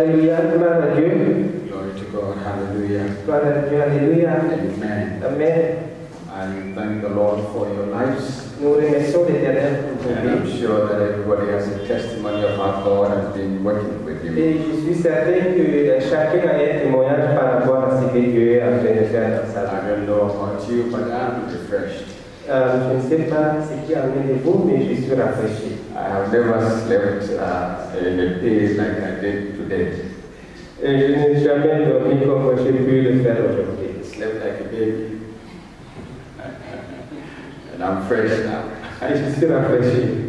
Alléluia, gloire à Dieu. Glory to God. Hallelujah. Gloire à Dieu, Alléluia. Amen. Amen. I thank the Lord for your lives. Nous remercions l'Éternel pour vos And I'm vies. sure that everybody has a testimony of how God has been working with you. Et je suis certain que chacun a un témoignage par rapport à ce que Dieu est en train de faire dans sa vie. I don't know about you, but I'm refreshed. Euh, je ne sais pas ce qui a amené vous, mais je suis rafraîchi. I have never slept uh, in a day like I did today. Et je n'ai jamais dormi comme j'ai pu le faire aujourd'hui. I slept like a baby. and I'm fresh now. Et je suis rafraîchi.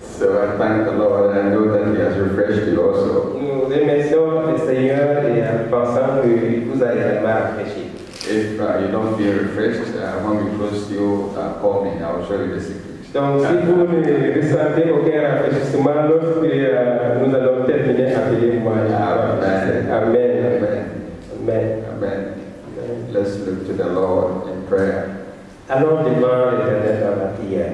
So I thank the Lord and I know that He has refreshed you also. Nous remercions le Seigneur et en pensant qu'il vous a également rafraîchi. If uh, you don't feel refreshed, uh, when we close you, uh, call me. I will show you the secret. Donc, si vous ressentez aucun rafraîchissement, lorsque nous allons terminer, appelez-moi. Amen. Amen. Amen. Amen. Amen. Let's look to the Lord in prayer. Allons devant l'éternel dans la prière.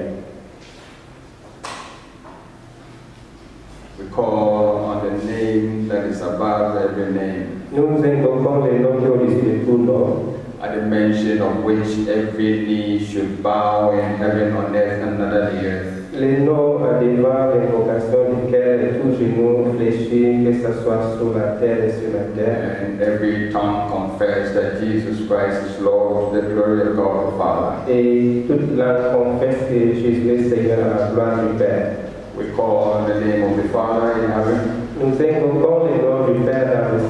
We call on the name that is above every name, Nous invoquons les noms qui ont au-dessus de tout nom, at the mention of which every knee should bow in heaven, on earth, and under the earth. les noms devant l'invocation duquel tout genou fléchit, que ce soit sur la terre et sur la terre. And every tongue confess that Jesus Christ is Lord the glory of God the Father. Et toute langue confesse que Jésus est Seigneur à la gloire du Père. We call on the name of the Father in heaven Nous invoquons les noms du Père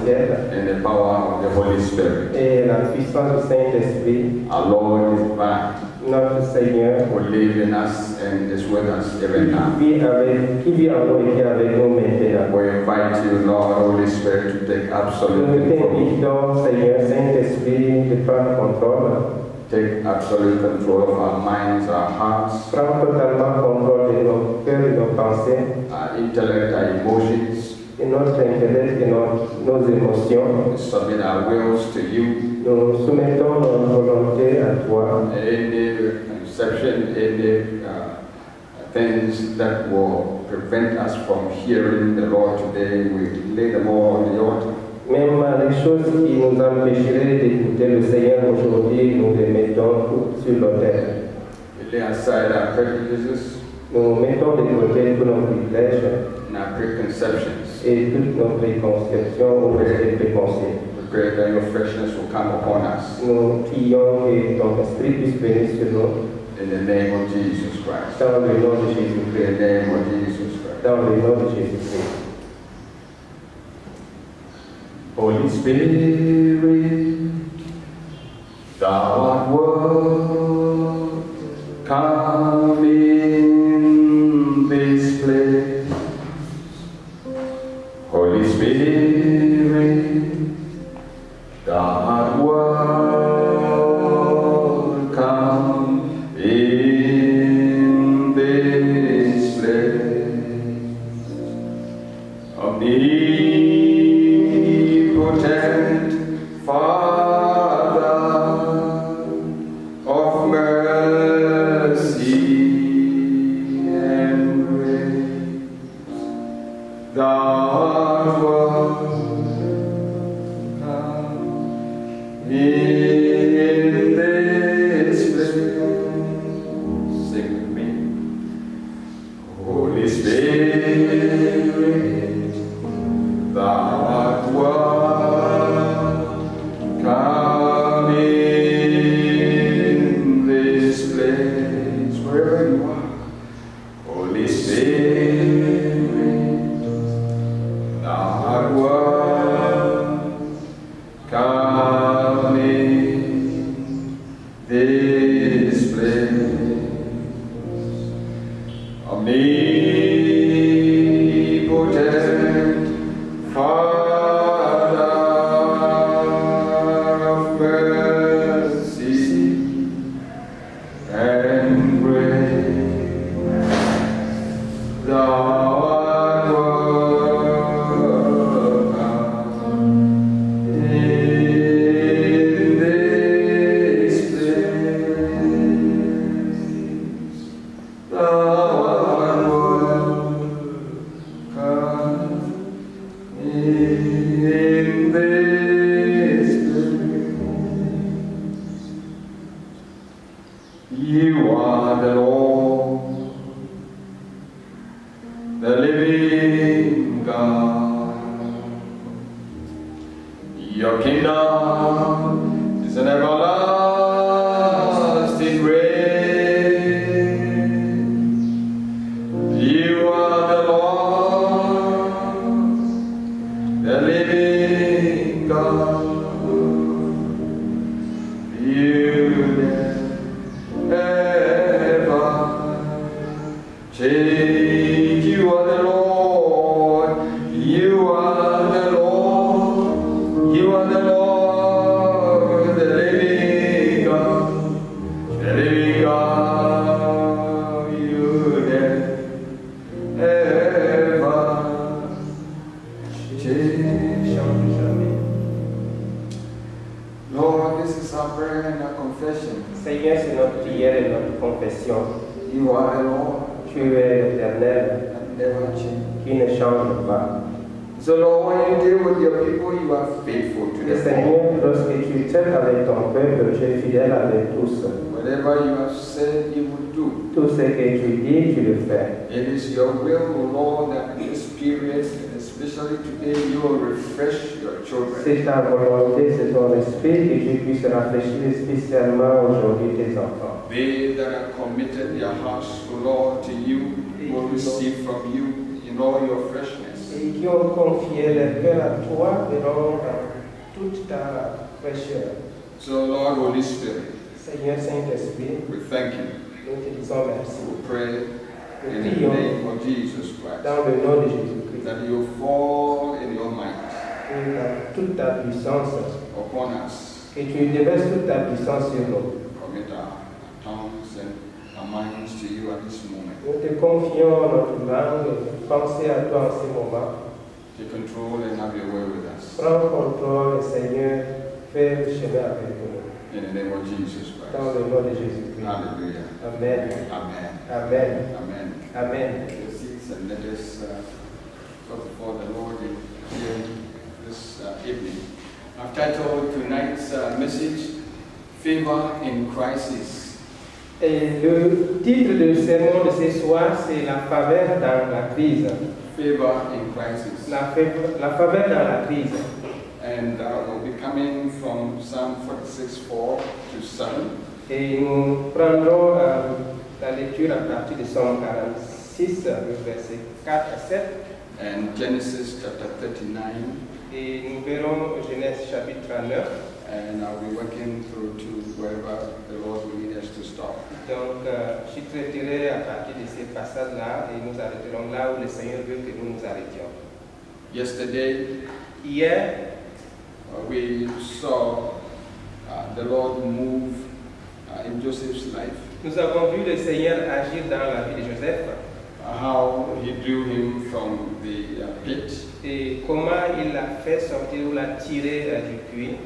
le and the power of the Holy Spirit. et la puissance du Saint-Esprit, Our Lord is divine, notre Seigneur, who lives in us and is with us even now. qui avec, qui vit en nous et qui est avec nous maintenant. We invite you, Lord, Holy Spirit, to take absolute Nous control. t'invitons, Seigneur Saint-Esprit, de prendre contrôle. Take absolute control of our minds, our hearts, Prends totalement contrôle de nos cœurs et nos pensées, our intellect, our emotions. De notre intellect et nos, nos émotions. Submit our wills to you. Nous soumettons notre volonté à toi. Any conception, any uh, things that will prevent us from hearing the Lord today, we lay them all on the altar. Même les choses qui nous empêcheraient d'écouter le Seigneur aujourd'hui, nous les mettons sur l'autel. We lay aside our prejudices Nous mettons de côté tous nos privilèges and our preconceptions. Et toutes nos préconceptions ou les préconceits. We pray that your freshness will come upon us. Nous prions que ton esprit puisse venir sur nous In the name of Jesus Christ. dans le nom de In Jésus-Christ. the name of Jesus Christ. Dans le nom de Jésus-Christ. Holy Spirit, thou art welcome come hearts, O Lord, to you will receive from you in all your freshness. Et qui confié leur cœur à toi verront toute ta fraîcheur. So, Lord, Holy Spirit, Seigneur Saint-Esprit, we thank you. nous te disons merci. We pray in the name of Jesus Christ dans le nom de Jésus-Christ that you fall in your might toute ta puissance, upon us. que tu déverses toute ta puissance sur nous. commit our tongues and our minds to you at this moment. Nous te confions notre langue, pensez à toi en ce moment. Take control and have your way with us. Prends contrôle, Seigneur, fais le chemin avec nous. In the name of Jesus Dans Christ. le nom de Jésus-Christ. Hallelujah. Amen. Amen. Amen. Amen. Amen. And let us uh, go before the Lord in here this uh, evening. I've titled tonight's uh, message, Favor in Crisis. Et le titre du sermon de ce soir, c'est La faveur dans la crise. Favor in Crisis. La, fa- la faveur dans la crise. And uh, we'll be coming from Psalm 46, 4 to 7. Et nous prendrons euh, la lecture à partir de Somme 46, le verset 4 à 7. and Genesis chapter 39, Et nous verrons Genèse chapitre 39. and I'll be working through to wherever the Lord will stop. Donc, euh, je traiterai à partir de ces passages-là et nous arrêterons là où le Seigneur veut que nous nous arrêtions. Yesterday, Hier, uh, we saw uh, the Lord move uh, in Joseph's life, nous avons vu le Seigneur agir dans la vie de Joseph how he drew him from the pit, et comment il l'a fait sortir ou l'a tiré euh, du puits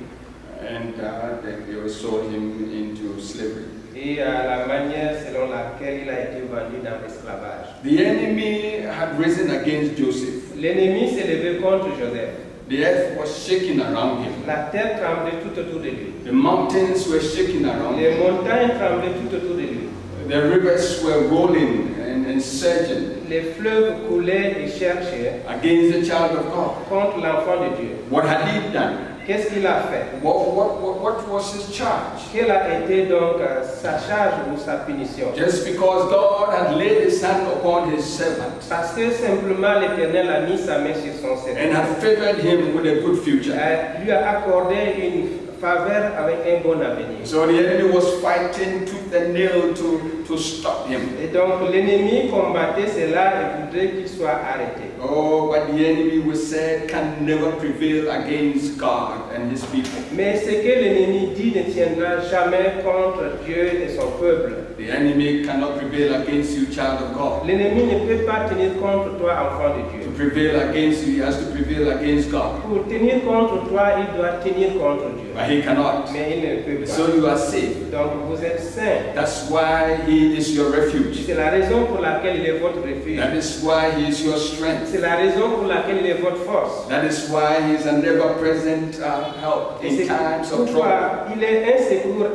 and then they sold him into slavery. Uh, et à la manière selon laquelle il a été vendu dans l'esclavage. The enemy had risen against Joseph. L'ennemi s'est levé contre Joseph. The earth was shaking around him. La terre tremblait tout autour de lui. The mountains were shaking around Les him. montagnes tremblaient tout autour de lui. The rivers were rolling and, and surging Les fleuves coulaient et cherchaient against the child of God. contre l'enfant de Dieu. What had he done? Qu'est-ce qu'il a fait? What, what, what, what was his charge? Quelle a été donc euh, sa charge ou sa punition? Just because God had laid his hand upon his servant Parce que simplement l'Éternel a mis sa main sur son and serviteur. had favored him with a good future. Euh, lui a accordé une faveur avec un bon avenir. So the enemy was fighting tooth and nail to, to stop him. Et donc l'ennemi combattait cela et voudrait qu'il soit arrêté. Oh, but the enemy we said can never prevail against God and his people. Mais ce que l'ennemi dit ne tiendra jamais contre Dieu et son peuple. The enemy cannot prevail against you, child of God. L'ennemi ne peut pas tenir contre toi, enfant de Dieu. Prevail against you, he has to prevail against God. Pour tenir contre toi, il doit tenir contre Dieu. But he cannot. Mais il ne peut pas. So you are safe. Donc vous êtes saints. That's why he is your refuge. C'est la raison pour laquelle il est votre refuge. That is why he is your strength. C'est la raison pour laquelle il est votre force. That is why he is an ever-present uh, help in times of trouble. il est un secours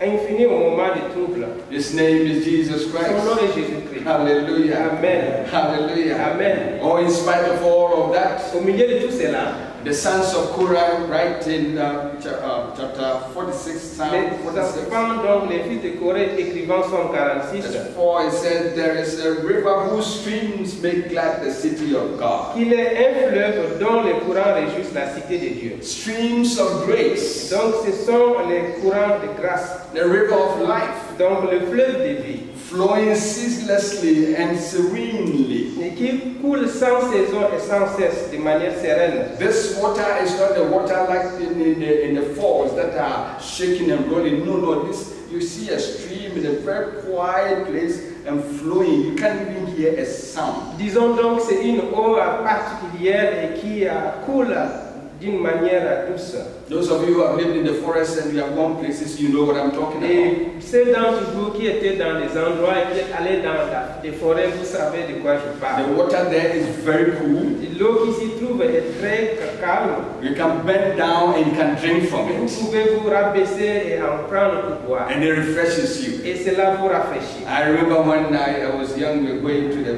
infini au moment des troubles. His name is Jesus Son nom est Jésus-Christ. Hallelujah. Amen. Hallelujah. Amen. Oh, in spite of all of that, Au milieu de tout cela, the sons of Korah write in uh, uh, chapter 46, Psalm les 46. enfants, donc les fils de Corée, écrivant Somme 46, Verse 4 it says, There is a river whose streams make glad the city of God. qu'il est un fleuve dont les courants réjouissent la cité de Dieu. Streams of grace, Donc ce sont les courants de grâce, the river of life, donc le fleuve de vie, flowing ceaselessly and serenely. et qui coule sans saison et sans cesse, de manière sereine. This water is not the water like in, in, the, in the falls that are shaking and rolling. No, no, this you see a stream in a very quiet place and flowing. You can't even hear a sound. Disons donc c'est une eau particulière et qui euh, coule d'une manière. Those of you who have lived in the forest and you have gone places, you know what I'm talking about. Et ceux d'entre vous qui étaient dans des endroits et qui allés dans la- des forêts, vous savez de quoi je parle. The water there is very cool. L'eau qui s'y trouve est très calme. You can bend down and you can drink from Vous it. pouvez vous rabaisser et en prendre pour boire. And it refreshes you. Et cela vous rafraîchit. I remember when I, I was young, we were going to the,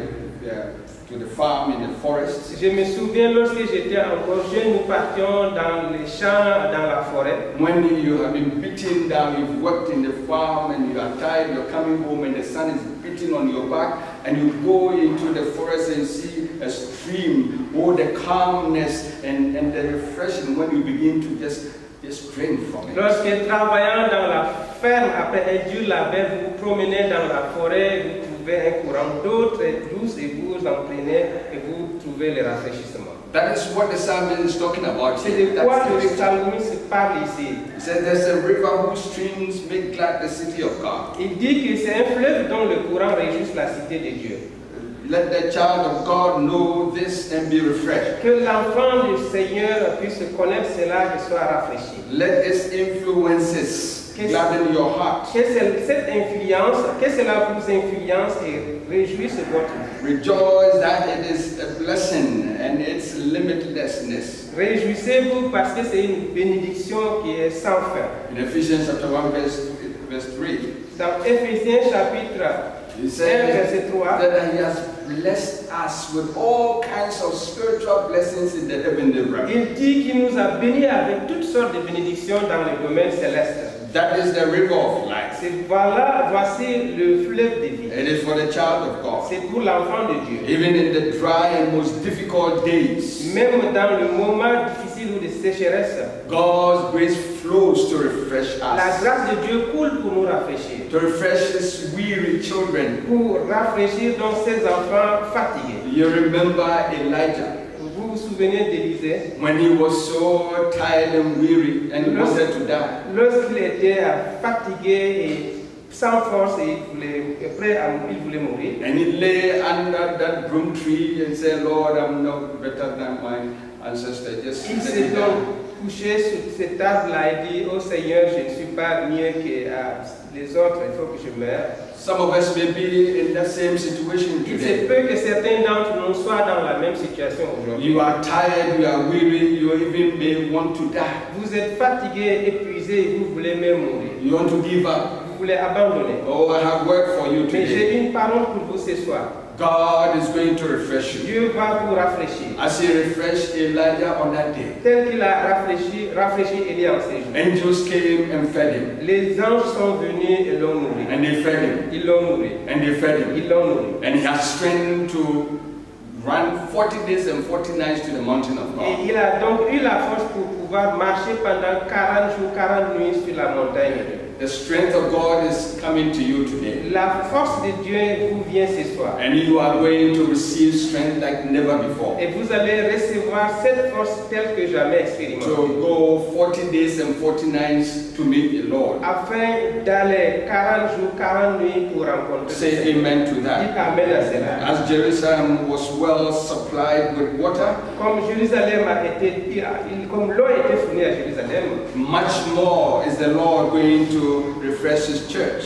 uh, to the farm in the forest. Je me souviens lorsque j'étais encore jeune, nous partions dans les champs, dans la forêt. When you have been beaten down, you've worked in the farm and you are tired, you're coming home and the sun is beating on your back, and you go into the forest and see a stream, oh, the calmness and, and the refreshing when you begin to just, just drink from it. Lorsque travaillant dans la ferme, après un dur labeur, vous vous promenez dans la forêt, trouvez un courant d'eau très douce et vous en prenez et vous trouvez le rafraîchissement. That is what the psalmist is talking about C'est de quoi le psalmiste parle ici. He said there's a river whose streams make glad the city of God. Il dit que c'est un fleuve dont le courant réjouisse la cité de Dieu. Let the child of God know this and be refreshed. Que l'enfant du Seigneur puisse connaître cela et soit rafraîchi. Let its influences gladden your heart. Que ce- cette influence, que cela vous influence et réjouisse votre vie. Rejoice that it is a blessing and its limitlessness. Réjouissez-vous parce que c'est une bénédiction qui est sans fin. In Ephesians chapter 1, verse, verse 3, Dans Éphésiens chapitre he 1, said verset 3, that he has blessed us with all kinds of spiritual blessings in the heavenly realm. il dit qu'il nous a bénis avec toutes sortes de bénédictions dans le domaine céleste. That is the river of life. C'est voilà, voici le fleuve de vie. It is for the child of God. C'est pour l'enfant de Dieu. Even in the dry and most difficult days, Même dans le moment difficile ou de sécheresse, God's grace flows to refresh la us, grâce de Dieu coule pour nous rafraîchir. to refresh His weary children. Pour rafraîchir donc ces enfants fatigués. You remember Elijah Vous d'Élisée when he was so tired and weary and he wanted to die. Lorsqu'il était fatigué et sans force et il voulait, prêt à il voulait mourir, And he lay under that broom tree and said, Lord, I'm not better than my ancestor. Just il s'est donc couché sous cette table-là et dit, oh Seigneur, je ne suis pas mieux que euh, les autres, il faut que je meure. Some of us may be in that same situation Il se peut que certains d'entre nous soient dans la même situation aujourd'hui. You are tired, you are weary, you even may want to die. Vous êtes fatigué, épuisé vous voulez même mourir. You want to give up. Vous voulez abandonner. Oh, I have work for you Mais today. j'ai une parole pour vous ce soir. God is going to refresh you. Dieu va vous rafraîchir. As he refreshed Elijah on that day, Tel qu'il a rafraîchi, rafraîchi Élie en ces jours. angels came and fed him. Les anges sont venus et l'ont nourri. And they fed him. Ils l'ont nourri. And they fed him. Ils l'ont nourri. And he has strength to run 40 days and 40 nights to the mountain of God. Et il a donc eu la force pour pouvoir marcher pendant 40 jours, 40 nuits sur la montagne. The strength of God is coming to you today. La force de Dieu vous vient ce soir. And you are going to receive strength like never before. Et vous allez recevoir cette force telle que jamais expérimentée. To go 40 days and 40 nights to meet the Lord. Afin d'aller 40 jours, 40 nuits pour rencontrer Say amen to Dites that. Amen à cela. As Jerusalem was well supplied with water, Comme Jérusalem a été, comme l'eau été fournie à Jérusalem, much more is the Lord going to refresh his church.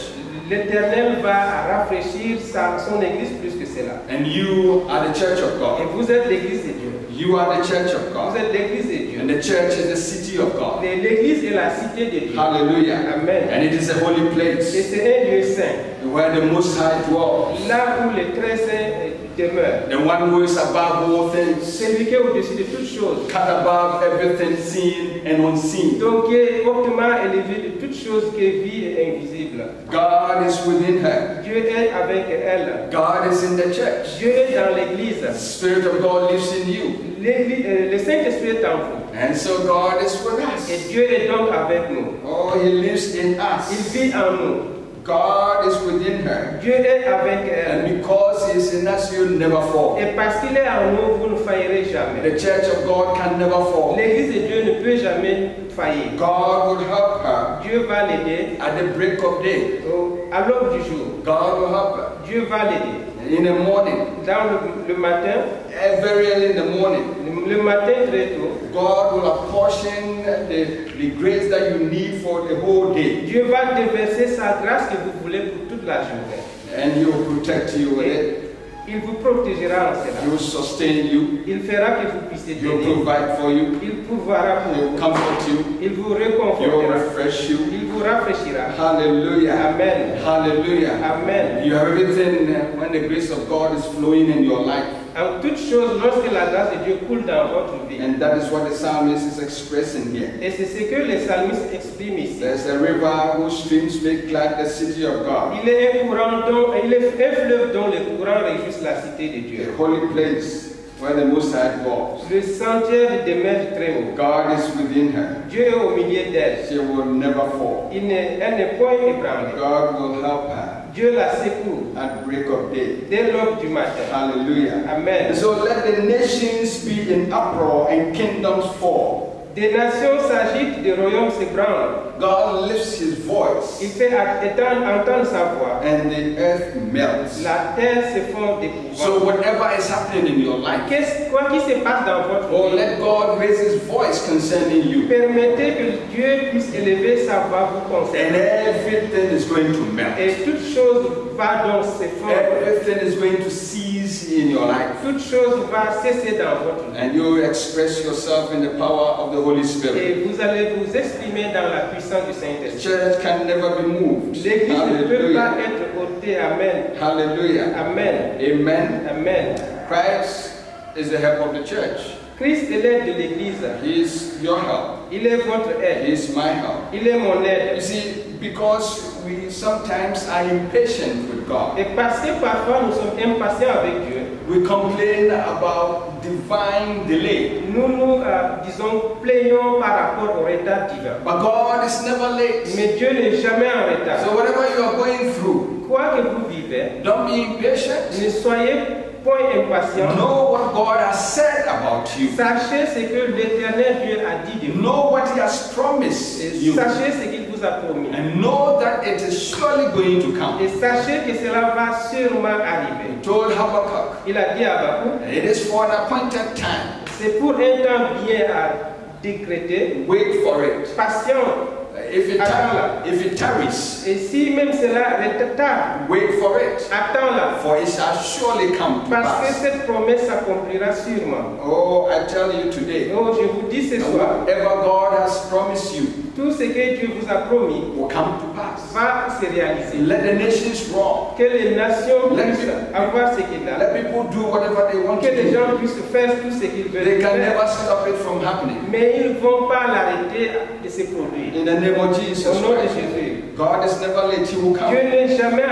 l'Éternel va rafraîchir sa- son église plus que cela. And you are the church of God. Et vous êtes l'église de Dieu. You are the church of God. Vous êtes l'église de Dieu. And the church is the city of God. L'église est la cité de Dieu. Hallelujah. Amen. And it is a holy Et place. c'est un lieu saint. where the Most High dwells, là où le très saint demeure. the one who is above all things, Celui qui est au-dessus de toutes choses, cut above everything seen and unseen. donc qui est hautement élevé de toutes choses qui est vie et invisible. God is within her. Dieu est avec elle. God is in the church. Dieu est dans l'église. Spirit of God lives in you. L'Église- euh, Le Saint-Esprit est en vous. And so God is with us. Et. Dieu est donc avec nous. Oh, He lives in us. Il vit en nous. God is within her. Dieu est avec elle. And because He is in us, you'll never fall. Et parce qu'il est en nous, vous ne faillerez jamais. The church of God can never fall. L'église de Dieu ne peut jamais faillir. God will help her Dieu va l'aider at the break of day. au- à l'aube du jour. God will help her Dieu va l'aider. in the morning, Dans le, le matin, eh, very early in the morning. le, le matin très tôt, God will apportion the, the grace that you need for the whole day. Dieu va déverser sa grâce que vous voulez pour toute la journée. And He will protect you with it. Il vous protégera en He will sustain you. Il fera que vous puissiez He will provide for you. Il pourvoira He pour will vous. comfort you. Il vous He will refresh you. Il vous rafraîchira. Hallelujah. Amen. Hallelujah. Amen. You have everything uh, when the grace of God is flowing in your life. Toute chose, lorsque la grâce de Dieu coule dans votre vie, And that is what the psalmist is expressing here. et c'est ce que les psalmistes expriment ici. There's a river whose streams make glad the city of God, Il est un courant dont, il est un fleuve dont les courants réjouissent la cité de the Dieu. holy place where the Most High dwells. Le de demeure très haut. God is within her. Dieu est au milieu d'elle. She will never fall. Il n'est- Elle n'est point ébranlée. God will help her Dieu la secoue at break of day. dès l'aube du matin. Hallelujah. Amen. So let the nations be in uproar and kingdoms fall. Des nations s'agitent, des royaumes s'ébranlent. God lifts his Il voice fait attendre, entendre sa voix. and the earth melts. La terre se fond So d'épouvante. whatever is happening in your life, Qu'est-ce- Quoi qu'il se passe dans votre or vie, let God raise his voice concerning you. permettez que Dieu puisse élever sa voix vous And concernant. everything is going to melt. Et toute chose va donc se fondre. Everything is going to cease in your life. Toute chose va cesser dans votre vie. And you express yourself in the power of the Holy Spirit. Et vous allez vous exprimer dans la puissance du The Saint-Esprit. church can never be moved. L'église ne peut pas Hallelujah. être ôtée. Amen. Hallelujah. Amen. Amen. Amen. Christ is the help of the church. Christ est l'aide de l'église. He is your help. Il est votre He aide. is my help. Il est mon You see, because we sometimes are impatient with God, Et parce que parfois nous sommes impatients avec Dieu, we complain about divine delay. nous nous, euh, disons, plaignons par rapport au retard divin. But God is never late. Mais Dieu n'est jamais en retard. So whatever you are going through, Quoi que vous vivez, don't be impatient. ne soyez point impatients. Know what God has said about you. Sachez ce que l'éternel Dieu a dit de vous. Know what He has promised Et you. sachez ce qu'il vous a promis. And know that it is surely going to come. Et sachez que cela va sûrement arriver. He told Habakkuk, Il a dit à Habakkuk, it is for an appointed time. c'est pour un temps bien à décréter, Wait for it. patient. If it, tar- if it tarries, Et si même cela retarde, wait for it. attends-la. For it shall surely come to Parce que cette promesse s'accomplira sûrement. Oh, I tell you today, Donc je vous dis ce soir, whatever God has promised you tout ce que Dieu vous a promis will come to pass. va se réaliser. Let the nations roar. Que les nations Let puissent me- avoir ce qu'il a. Let people do whatever they want Que to les do. gens puissent faire tout ce qu'ils veulent They can never stop it from happening. Mais ils ne vont pas l'arrêter de se produire. In the name of Jesus Au nom de Christ. Jésus. God is never late. He will come. Dieu n'est jamais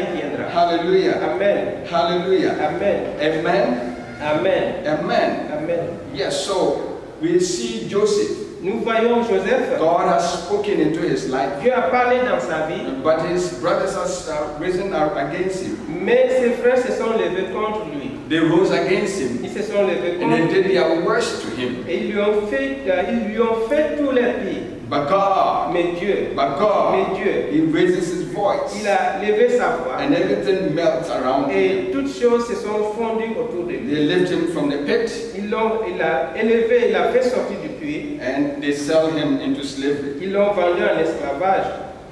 il viendra. Hallelujah. Amen. Hallelujah. Amen. Amen. Amen. Amen. Amen. Yes, so we see Joseph. Nous voyons Joseph. God has spoken into his life, Dieu a parlé dans sa vie, but his brothers have uh, risen up against him. mais ses frères se sont levés contre lui. They rose against him Ils se sont levés and they contre did their worst to him. Et ils lui ont fait, euh, ils lui ont fait tout leur pire. But God, Mais Dieu, but God, mais Dieu, He raises his voice il a levé sa voix and everything melts around him. et toutes choses se sont fondues autour de lui. They lift him from the pit Ils l'ont, il a élevé, il a fait sortir du puits. and they sell him into slavery. Ils l'ont vendu en esclavage.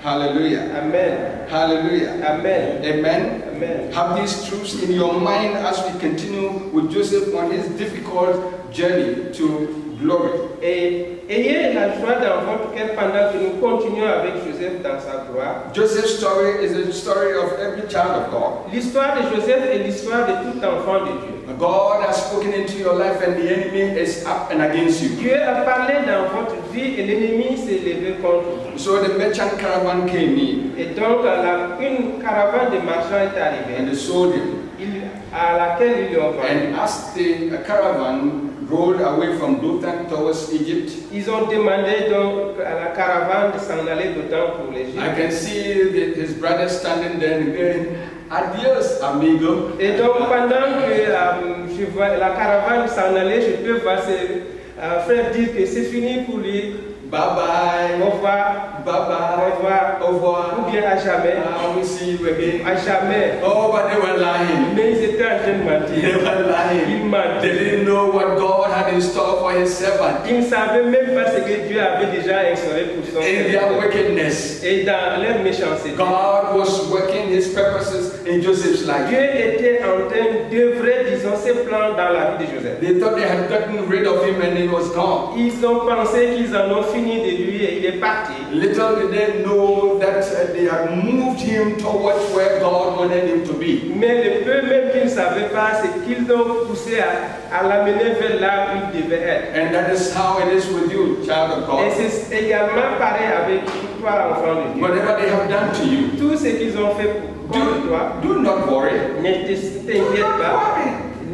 Hallelujah. Amen. Hallelujah. Amen. Amen. Amen. Have these truths in your mind as we continue with Joseph on his difficult journey to glory. Et ayez la joie dans votre cœur pendant que nous continuons avec Joseph dans sa gloire. Joseph's story is a story of every child of God. L'histoire de Joseph est l'histoire de tout enfant de Dieu. God has spoken into your life and the enemy is up and against you. Dieu a parlé dans votre vie et l'ennemi s'est levé contre vous. So the merchant caravan came in Et donc la- une caravane de marchands est and arrivée, they sold him. il- à laquelle ils lui ont vendu. And as the caravan rolled away from Dothan towards Egypt, Ils ont demandé donc à la caravane de s'en aller d'autant pour I l'Égypte. can see the, his brother standing there and going, Adios, amigo. Et donc pendant que euh, je vois la caravane s'en aller, je peux voir ses euh, frères dire que c'est fini pour lui. Bye Au bye. revoir, Bye au bye. revoir, Au revoir. ou bien à jamais, I will see you again. à jamais. Oh, but they were lying. Mais ils étaient en train de They were lying. Ils mentaient. They didn't know what God had in store for his servant. Ils ne savaient même pas ce que Dieu avait déjà instauré pour son In their wickedness, Et dans leur méchanceté, God was working his purposes in Joseph's life. Dieu était en train d'œuvrer, disons, ses plans dans la vie de Joseph. They thought they had gotten rid of him and he was gone. Ils ont pensé qu'ils en ont fini de lui et il est parti. Little did they know that uh, they had moved him towards where God wanted him to be. Mais le peu même qu'ils ne savaient pas, c'est qu'ils l'ont poussé à, à l'amener vers là devait être. And that is how it is with you, child of Et God. c'est également pareil avec toi, enfant de Dieu. Whatever they have done to you, Tout ce qu'ils ont fait pour contre toi, do, not worry. ne te- t'inquiète pas.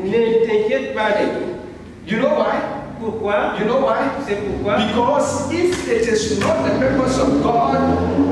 Ne t'inquiète pas tout. You know why? Pourquoi You know why? C'est pourquoi Because if it is not the purpose of God,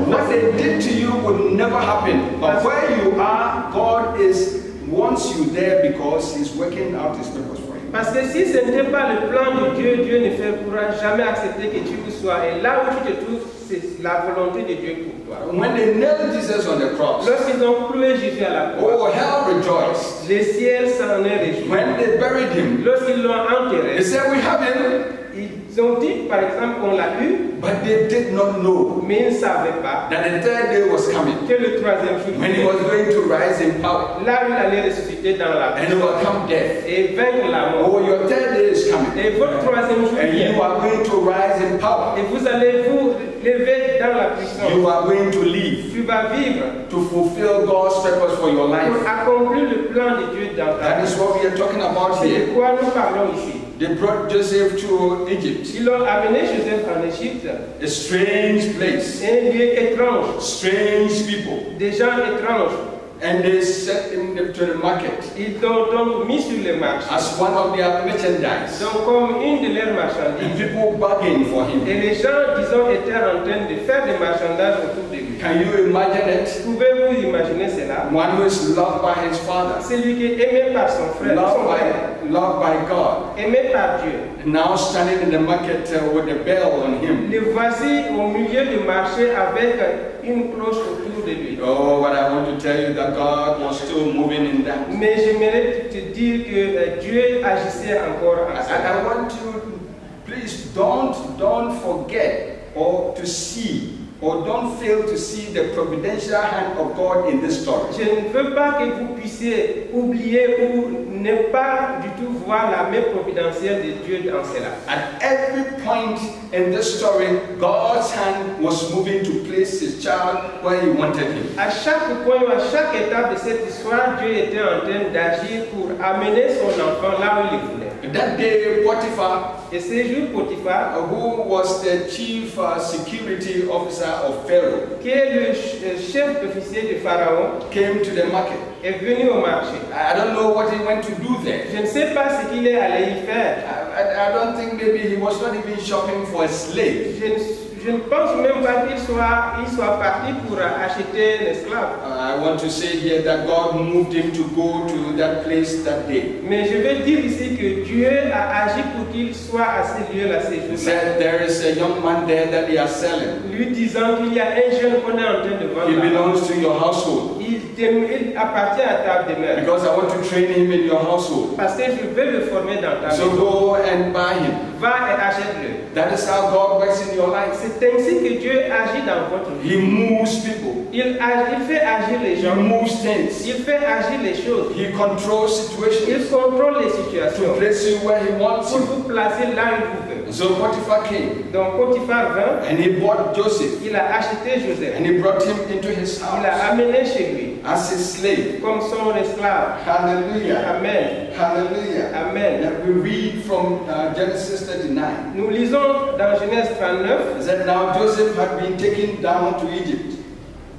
what they did to you will never happen. But where you are, God is wants you there because He's working out His purpose for you. Parce que si ce n'était pas le plan de Dieu, Dieu ne pourra jamais accepter que tu y sois. Et là où tu te trouves, c'est la volonté de Dieu pour toi. When they nailed Jesus on the cross, Lorsqu'ils ont cloué Jésus à la croix, oh hell rejoiced. le ciel s'en est réjoui. When they buried him, Lorsqu'ils l'ont they enterré, said we have him, ils ont dit, par exemple, qu'on l'a eu, but they did not know mais ils ne savaient pas that the third day was coming que le troisième jour, when he was going to rise in power là où il allait ressusciter dans la and overcome death. et vaincre la mort. Oh, your third day is coming, Et votre troisième jour and you are going to rise in power. Et vous allez vous lever dans la puissance. You are going to live. Tu vas vivre to fulfill God's purpose for your pour life. accomplir le plan de Dieu dans ta vie. is what we are talking about C'est de quoi nous parlons ici. They brought Joseph to Egypt, Ils ont amené Joseph en Égypte, a strange place, un lieu étrange, strange people, des gens étranges. and they set him to the market Ils l'ont donc mis sur le marché, as one of their merchandise, donc comme une de leurs and marchandises. people bargained for him. Et les gens, disons, étaient en train de faire des marchandages autour de lui. Can you imagine it? Pouvez-vous imaginer cela One who is loved by his father, Celui qui est aimé par son frère, loved by, loved by God, aimé par Dieu. now standing in the market uh, with a bell on him. Le voici au milieu du marché avec une cloche autour de lui. Oh, but I want to tell you that God was still moving in that. Mais j'aimerais te dire que euh, Dieu agissait encore en I, cela. I want you, please don't don't forget or to see or don't fail to see the providential hand of God in this story. Je ne veux pas que vous puissiez oublier ou ne pas du tout voir la main providentielle de Dieu dans cela. At every point in this story, God's hand was moving to place his child where he wanted him. À chaque point ou à chaque étape de cette histoire, Dieu était en train d'agir pour amener son enfant là où il voulait. That day, Potiphar, Et ce jour, Potiphar, who was the chief uh, security officer of Pharaoh, qui est le ch- euh, chef officier de Pharaon, came to the market. est venu au marché. I don't know what he went to do there. Je ne sais pas ce qu'il est allé y faire. I, I- I don't think maybe he was not even shopping for a slave. Je ne, je ne pense même pas qu'il soit, il soit parti pour acheter un esclave. Uh, I want to say here that God moved him to go to that place that day. Mais je veux dire ici que Dieu a agi pour qu'il soit à ce lieu-là, ces He jours-là. said there is a young man there that they are selling. Lui disant qu'il y a un jeune qu'on est en train de He vendre. là-bas. belongs to your household. Il il appartient à ta demeure. because I want to train him in your household. Parce que je veux le former dans ta So maison. go and buy him. Va et achète-le. That is how God works in your life. C'est ainsi que Dieu agit dans votre vie. He moves people. Il, ag- il fait agir les gens. He moves things. Il fait agir les choses. He controls situations. Il contrôle les to situations. place you where he wants Pour you. vous placer là où il veut. So Potiphar came Donc Potiphar vint, and he bought Joseph il a acheté Joseph. and he brought him into his house. Il l'a amené chez lui as his slave. comme son esclave. Hallelujah. Amen. Hallelujah. Amen. And we read from uh, Genesis 39. Nous lisons dans Genèse 39, It said, Now Joseph had been taken down to Egypt,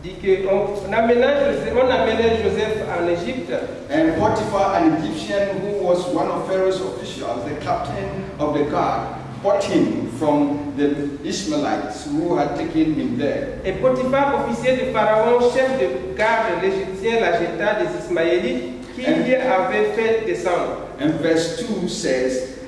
dit Joseph, on amenait Joseph en Égypte. and Potiphar, an Egyptian who was one of Pharaoh's officials, the captain of the guard, bought him from the Ishmaelites who had taken him there. Et Potiphar, officier de Pharaon, chef de garde l'Égyptien, la jeta des Ismaélites qui y avaient fait descendre. And verse 2 says,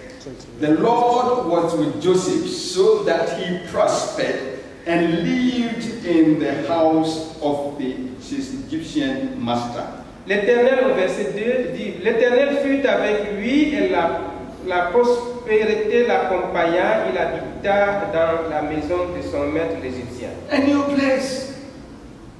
The Lord was with Joseph so that he prospered and lived in the house of the, his Egyptian master. L'Éternel, au verset 2, dit L'Éternel fut avec lui et la, la prospérité l'accompagna. Il habita dans la maison de son maître l'Égyptien. A new place.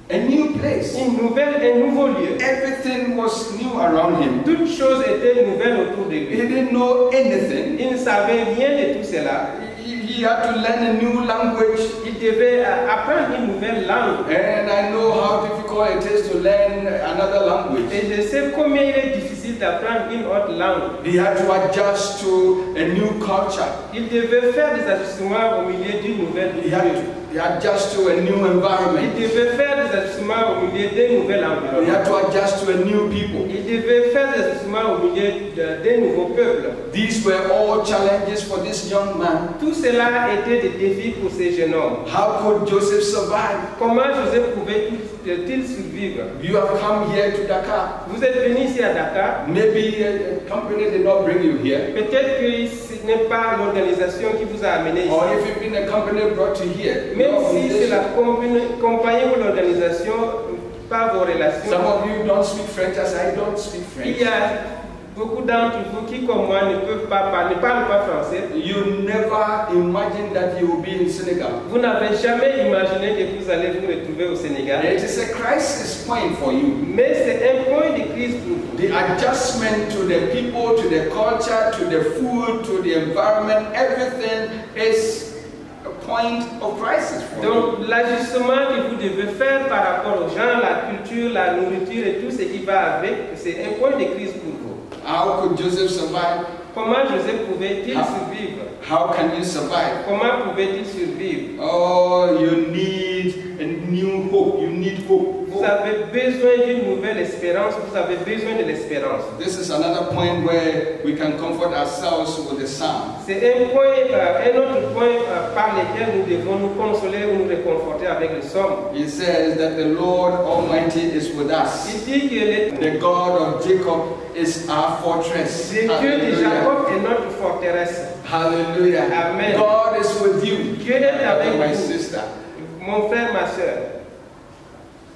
A new place. Une nouvelle, un nouveau lieu. Everything was new around him. Toutes choses étaient nouvelles autour de lui. He didn't know anything. Il ne savait rien de tout cela. He, he had to learn a new language. Il devait euh, apprendre une nouvelle langue. And I know how difficult it is to learn another language. Et je sais combien il est difficile d'apprendre une autre langue. He had to adjust to a new culture. Il devait faire des ajustements au milieu d'une nouvelle culture. He adjust to a new environment. Il devait faire des ajustements au milieu d'un nouvel environnement. had to adjust to a new people. Il devait faire des ajustements au milieu d'un nouveau peuple. These were all challenges for this young man. Tout cela était des défis pour ces jeunes hommes. How could Joseph survive? Comment Joseph pouvait-il survivre? You have come here to Dakar. Vous êtes venu ici à Dakar. Maybe a company did not bring you here. Peut-être que ce n'est pas l'organisation qui vous a amené ici. Here. Même si c'est la compagnie ou l'organisation, pas vos Some relations. of you don't speak French as I don't speak Il French. y a beaucoup d'entre vous qui, comme moi, ne peuvent pas parler, ne parlent pas français. You never imagine that you will be in Senegal. Vous n'avez jamais imaginé que vous allez vous retrouver au Sénégal. It is a crisis point for you. Mais c'est un point de crise pour vous. The adjustment to the people, to the culture, to the food, to the environment, everything is a point of crisis for you. Donc l'ajustement que vous devez faire par rapport aux gens, la culture, la nourriture et tout ce qui va avec, c'est un point de crise pour vous. How could Joseph survive? Comment Joseph pouvait-il survivre How can you survive? Comment pouvait-il survivre Oh, you need a new hope. You need hope. Vous avez besoin d'une nouvelle espérance, vous avez besoin de l'espérance. This is another point where we can comfort ourselves with the psalm. C'est un point, euh, un autre point euh, par lequel nous devons nous consoler ou nous réconforter avec le somme. It says that the Lord Almighty is with us. Il dit que le, The God of Jacob is our fortress. le Dieu de Hallelujah. Jacob est notre forteresse. Hallelujah. Amen. God is with you. Dieu est avec my vous. sister. Mon frère, ma soeur,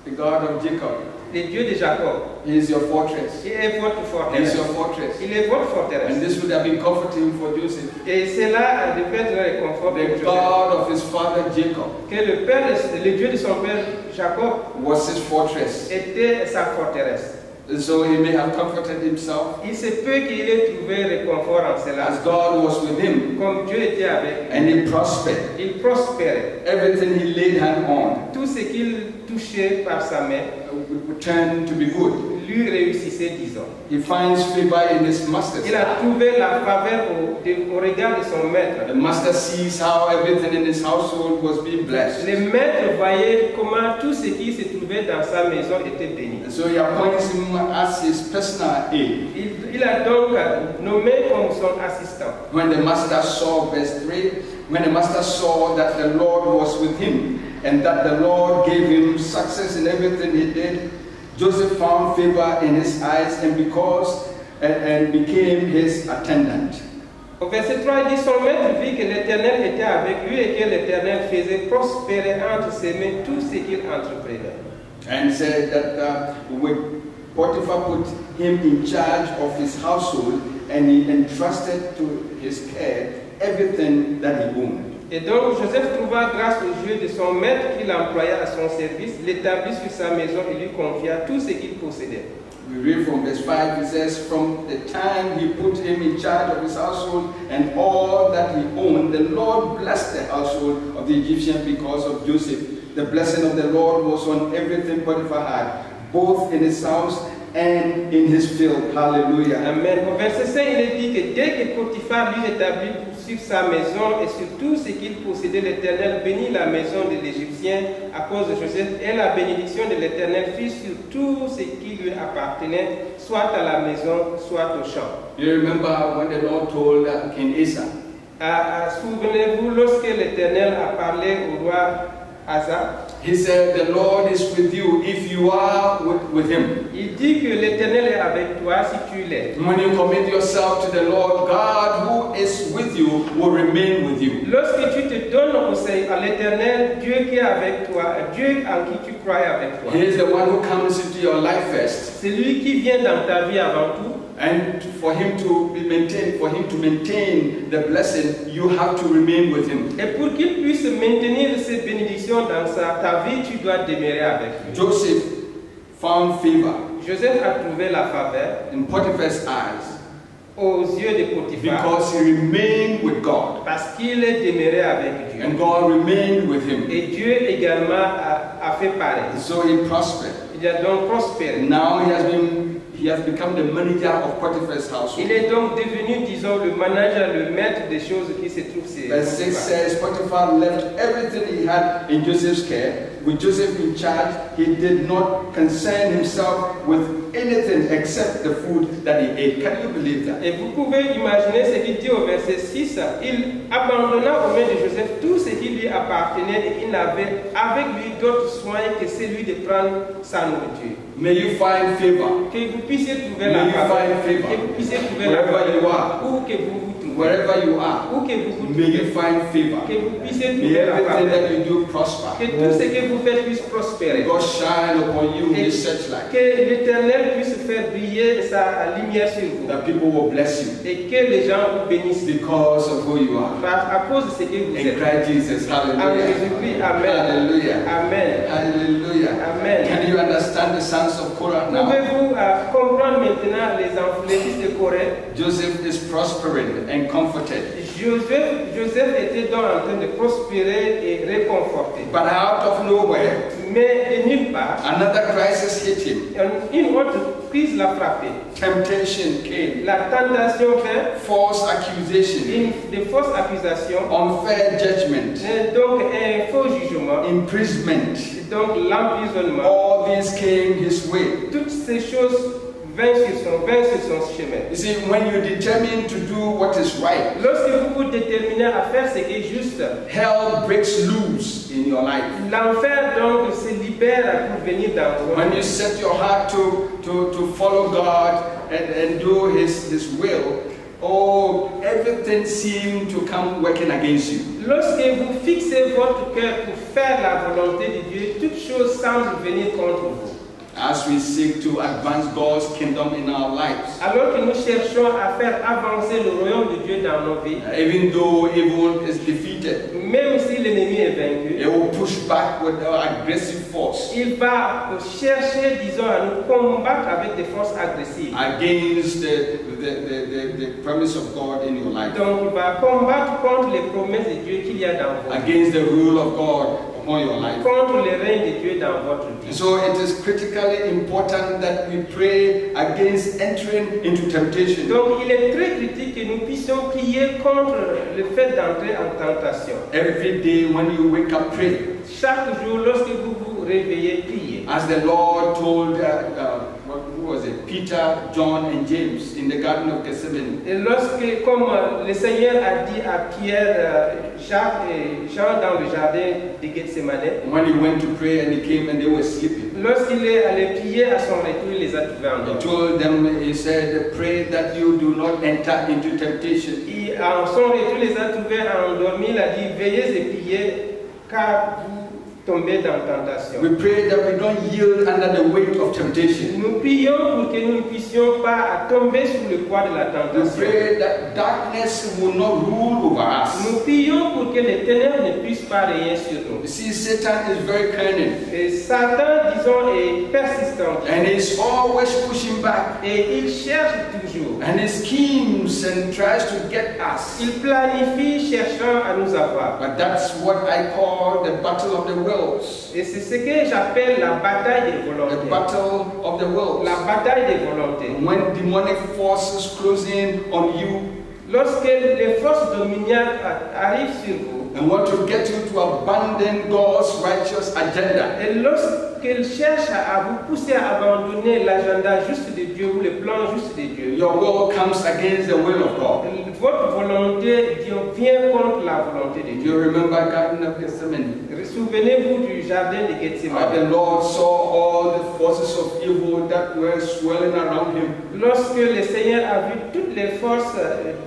The God of Jacob. le Dieu de Jacob, He is your fortress. il est votre He is your fortress. Il est votre forteresse. And this would have been comforting for Joseph. Et cela devait être un réconfort pour The Joseph. God of his father Jacob Que le, père, le Dieu de son père Jacob was his fortress. était sa forteresse. So he may have comforted himself Il se peut qu'il ait trouvé réconfort en cela. as God was with him Comme Dieu était avec lui, and he prospered. il prospérait. Everything he laid hand on Tout ce qu'il touchait par sa main would turn to be good. Lui réussissait, disons. He finds favor in his master's Il a trouvé la faveur au, regard de son maître. The master sees how everything in his household was being blessed. Le maître voyait comment tout ce qui se trouvait dans sa maison était béni. And so he appoints him as his personal aide. Il, il a donc nommé comme son assistant. When the master saw, verse 3, when the master saw that the Lord was with him and that the Lord gave him success in everything he did, Joseph found favor in his eyes and because and, and became his attendant. Au verset 3, il dit Son maître vit que l'Éternel était avec lui et que l'Éternel faisait prospérer entre ses mains tout ce qu'il entreprenait. and said that uh, when Potiphar put him in charge of his household and he entrusted to his care everything that he owned. Et donc Joseph trouva grâce aux yeux de son maître qu'il employa à son service, l'établit sur sa maison et lui confia tout ce qu'il possédait. We read from verse 5, it says, From the time he put him in charge of his household and all that he owned, the Lord blessed the household of the Egyptian because of Joseph. The blessing of the Lord was on everything Potiphar had, both in his house and in his field. Hallelujah. Amen. Au verset 5, il est dit que dès que Potiphar lui établit sur sa maison et sur tout ce qu'il possédait, l'Éternel bénit la maison de l'Égyptien à cause de Joseph, et la bénédiction de l'Éternel fut sur tout ce qui lui appartenait, soit à la maison, soit au champ. You remember when the Lord told uh, King Asa, Ah, ah, Souvenez-vous, lorsque l'Éternel a parlé au roi He said, The Lord is with you if you are with, with him. il dit que l'Éternel est avec toi si tu l'es. When you commit yourself to the Lord, God who is with you will remain with you. Lorsque tu te donnes Seigneur, à l'Éternel, Dieu qui est avec toi, Dieu en qui tu crois est avec toi. He is the one who comes into your life first. C'est lui qui vient dans ta vie avant tout. And for him to be maintained, for him to maintain the blessing, you have to remain with him. Et pour qu'il puisse maintenir ces bénédictions dans sa, ta vie, tu dois demeurer avec lui. Joseph found favor Joseph a trouvé la faveur in Potiphar's eyes aux yeux de Potiphar because he remained with God parce qu'il est demeuré avec Dieu. and God remained with him. Et Dieu également a, a fait pareil. So he prospered. Il a donc prospéré. Now he has been he has become the manager of Potiphar's household. Il est donc devenu, disons, le manager, le maître des choses qui se trouvent chez Verse 6 says Potiphar left everything he had in Joseph's care. With Joseph in charge, he did not concern himself with anything except the food that he ate. Can you believe that? Et vous pouvez imaginer ce qu'il dit au verset 6. Il abandonna aux mains de Joseph tout ce qui lui appartenait et il n'avait avec lui d'autres soins que celui de prendre sa nourriture. May you find favor Que vous puissiez trouver May la faveur. Que vous puissiez trouver la wherever you faveur. are. Où que vous vous trouvez. Wherever you are. May you find favor. Que vous puissiez May everything that you do prosper. Que tout ce que vous faites puisse prospérer. God shine upon you Et His searchlight. que l'Éternel puisse faire briller sa lumière sur vous. That people will bless you Et que les gens vous bénissent because of who you are. à cause de ce que vous In êtes. Christ Jesus. Hallelujah. Amen. Hallelujah. Amen. Hallelujah. Amen. Can you understand the sons of Korah now? Pouvez-vous euh, comprendre maintenant les enfants, de Corée Joseph is prospering and comforted. Joseph, Joseph était donc en train de prospérer et réconforter. But out of nowhere, Mais de nulle part, another crisis hit him. une autre crise l'a frappé. Temptation came. La tentation fait False accusation. une, fausses accusations, Unfair judgment. et donc un faux jugement, Imprisonment. et donc l'emprisonnement. All these came his way. Toutes ces choses sur son, sur son chemin. You see, when you determine to do what is right, Lorsque vous vous déterminez à faire ce qui est juste, hell breaks loose in your life. l'enfer donc se libère pour venir dans votre When you set your heart to, to, to follow God and, and do his, his will, oh, everything seems to come working against you. Lorsque vous fixez votre cœur pour faire la volonté de Dieu, toutes choses semblent venir contre vous. As we seek to advance God's kingdom in our lives, Alors que nous cherchons à faire avancer le royaume de Dieu dans nos vies, even though evil is defeated, même si l'ennemi est vaincu, it will push back with aggressive force. il va chercher, disons, à nous combattre avec des forces agressives. against the, the, the, the, the promise of God in your life, Donc, il va combattre contre les promesses de Dieu qu'il y a dans votre against the rule of God upon your life. contre les règnes de Dieu dans votre vie. So it is critically important that we pray against entering into temptation. Donc, il est très critique que nous puissions prier contre le fait d'entrer en tentation. Every day when you wake up, pray. Chaque jour, lorsque vous vous réveillez, priez. As the Lord told, uh, uh, Peter, John, and James in the Garden of Gethsemane, Et lorsque, comme euh, le Seigneur a dit à Pierre, euh, Jacques et Jean dans le jardin de Gethsemane, when he went to pray and he came and they were sleeping, lorsqu'il est allé prier à son retour, il les a trouvés he endormis. told them, he said, pray that you do not enter into temptation. Et en son retour, il les a trouvés endormis. Il a dit Veillez et priez, car vous tomber dans la tentation. We pray that we don't yield under the weight of temptation. Nous prions pour que nous ne puissions pas tomber sous le poids de la We tentation. pray that darkness will not rule over us. Nous prions pour que les ténèbres ne puissent pas régner sur nous. You see, Satan is very cunning Et Satan, disons, est persistant. and he's always pushing back Et il cherche toujours. and he schemes and tries to get us. Il planifie cherchant à nous avoir. But that's what I call the battle of the wills. Et c'est ce que j'appelle la bataille des The volontés. battle of the wills. La bataille des volontés. When demonic forces close in on you Lorsque les forces dominiales a- arrivent sur vous, and want to get you to abandon God's righteous agenda, et lorsqu'elles cherchent à vous pousser à abandonner l'agenda juste de Dieu ou le plan juste de Dieu, your will comes against the will of God. votre volonté vient contre la volonté de Dieu. You remember Garden of Gethsemane? Souvenez-vous du jardin de Gethsemane. the Lord saw all the forces of evil that were swirling around him. Lorsque le Seigneur a vu toutes les forces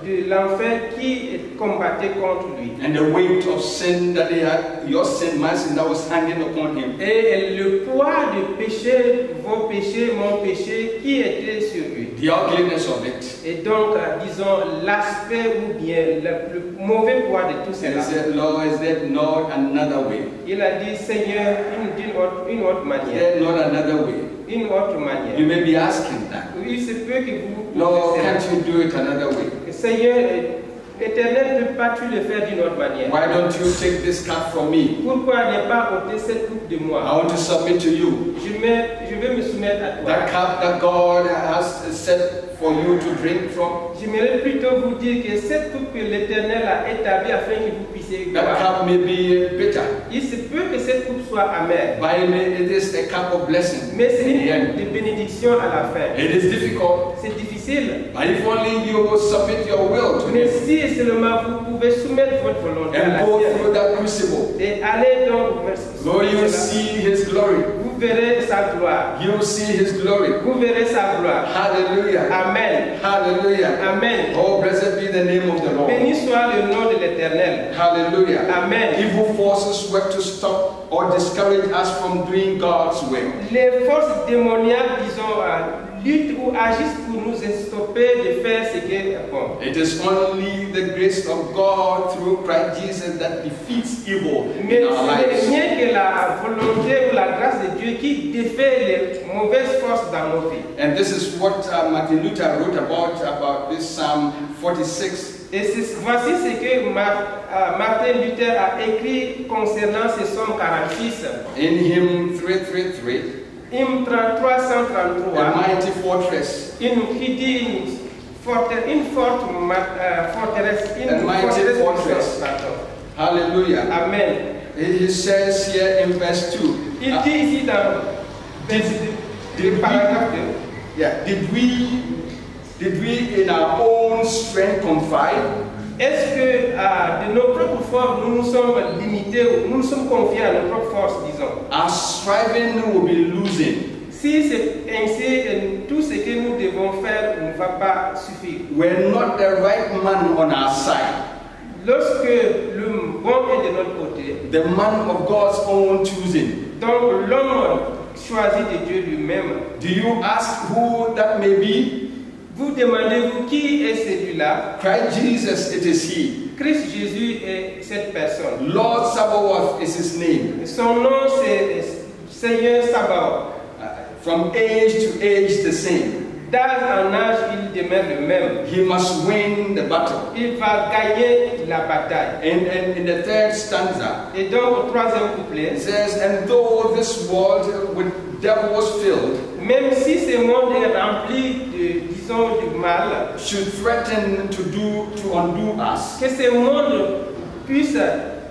de l'enfer qui combattaient contre lui, And the weight of sin that he had, your sin, my sin, that was hanging upon him. et le poids de péché, vos péchés, mon péché, qui était sur lui. The ugliness of it. Et donc, disons, l'aspect ou bien le, le mauvais poids de tout cela. said, Lord, is there not another way? Il a dit, Seigneur, une, d'une autre, une autre Is manière. there not another way? Une autre You manière. may be asking that. Il se peut que vous vous Lord, can't you do it another way? Seigneur, éternel, ne tu le faire d'une autre manière? Why don't you take this cup from me? Pourquoi ne pas ôter cette coupe de I moi want to submit to you. je, mets- vais me soumettre à toi. That cup that God has set for you to drink from, J'aimerais plutôt vous dire que cette coupe que l'Éternel a établie afin que vous puissiez that boire, cup may be bitter, il se peut que cette coupe soit amère, but it is a cup of blessing. mais c'est une coupe de bénédiction à la fin. It is difficult, C'est difficile, but if only you will submit your will to mais si seulement vous pouvez soumettre votre volonté à and go through that crucible, et allez donc vers you see His glory. vous verrez sa gloire. You will see His glory. Vous verrez sa gloire. Hallelujah. Amen. Hallelujah. Amen. Oh, blessed be the name of the Lord. Béni soit le nom de l'Éternel. Hallelujah. Amen. Evil forces work to stop or discourage us from doing God's will. Les forces démoniaques, disons, euh, ou agissent pour nous stopper de faire ce qui est bon. It is only the grace of God through Christ Jesus that defeats evil Mais in our ce n'est lives. rien que la volonté ou la grâce de Dieu qui défait les mauvaises forces dans nos vies. And this is what uh, Martin Luther wrote about about this Psalm 46. Et voici ce que euh, Martin Luther a écrit concernant ce psaume 46. In hymn 333, Hymn 333. A mighty fortress. In he did forte, in fort, uh, fortress. In a mighty fortress. fortress. Hallelujah. Amen. He says here in verse 2. It uh, is the, did, did paragraph. We, yeah. Did we did we in our own strength confide? Est-ce que euh, de nos propres forces, nous nous sommes limités, ou nous nous sommes confiés à nos propres forces, disons? Our striving will be losing. Si c'est ainsi, tout ce que nous devons faire ne va pas suffire. We're not the right man on our side. Lorsque le bon est de notre côté, the man of God's own choosing. donc l'homme choisi de Dieu lui-même, Do you ask who that may be? Vous demandez-vous qui est celui-là Christ Jesus, it is he. Christ Jésus est cette personne. Lord Sabaoth is his name. Son nom c'est Seigneur Sabaoth. Uh, from age to age, the same. D'âge en âge, il demeure le même. He must win the battle. Il va gagner la bataille. And, and in the third stanza, Et donc au troisième couplet, it says, And though this world with devils was filled même si ce monde est rempli de, disons, du mal, should threaten to do to undo us, que ce monde puisse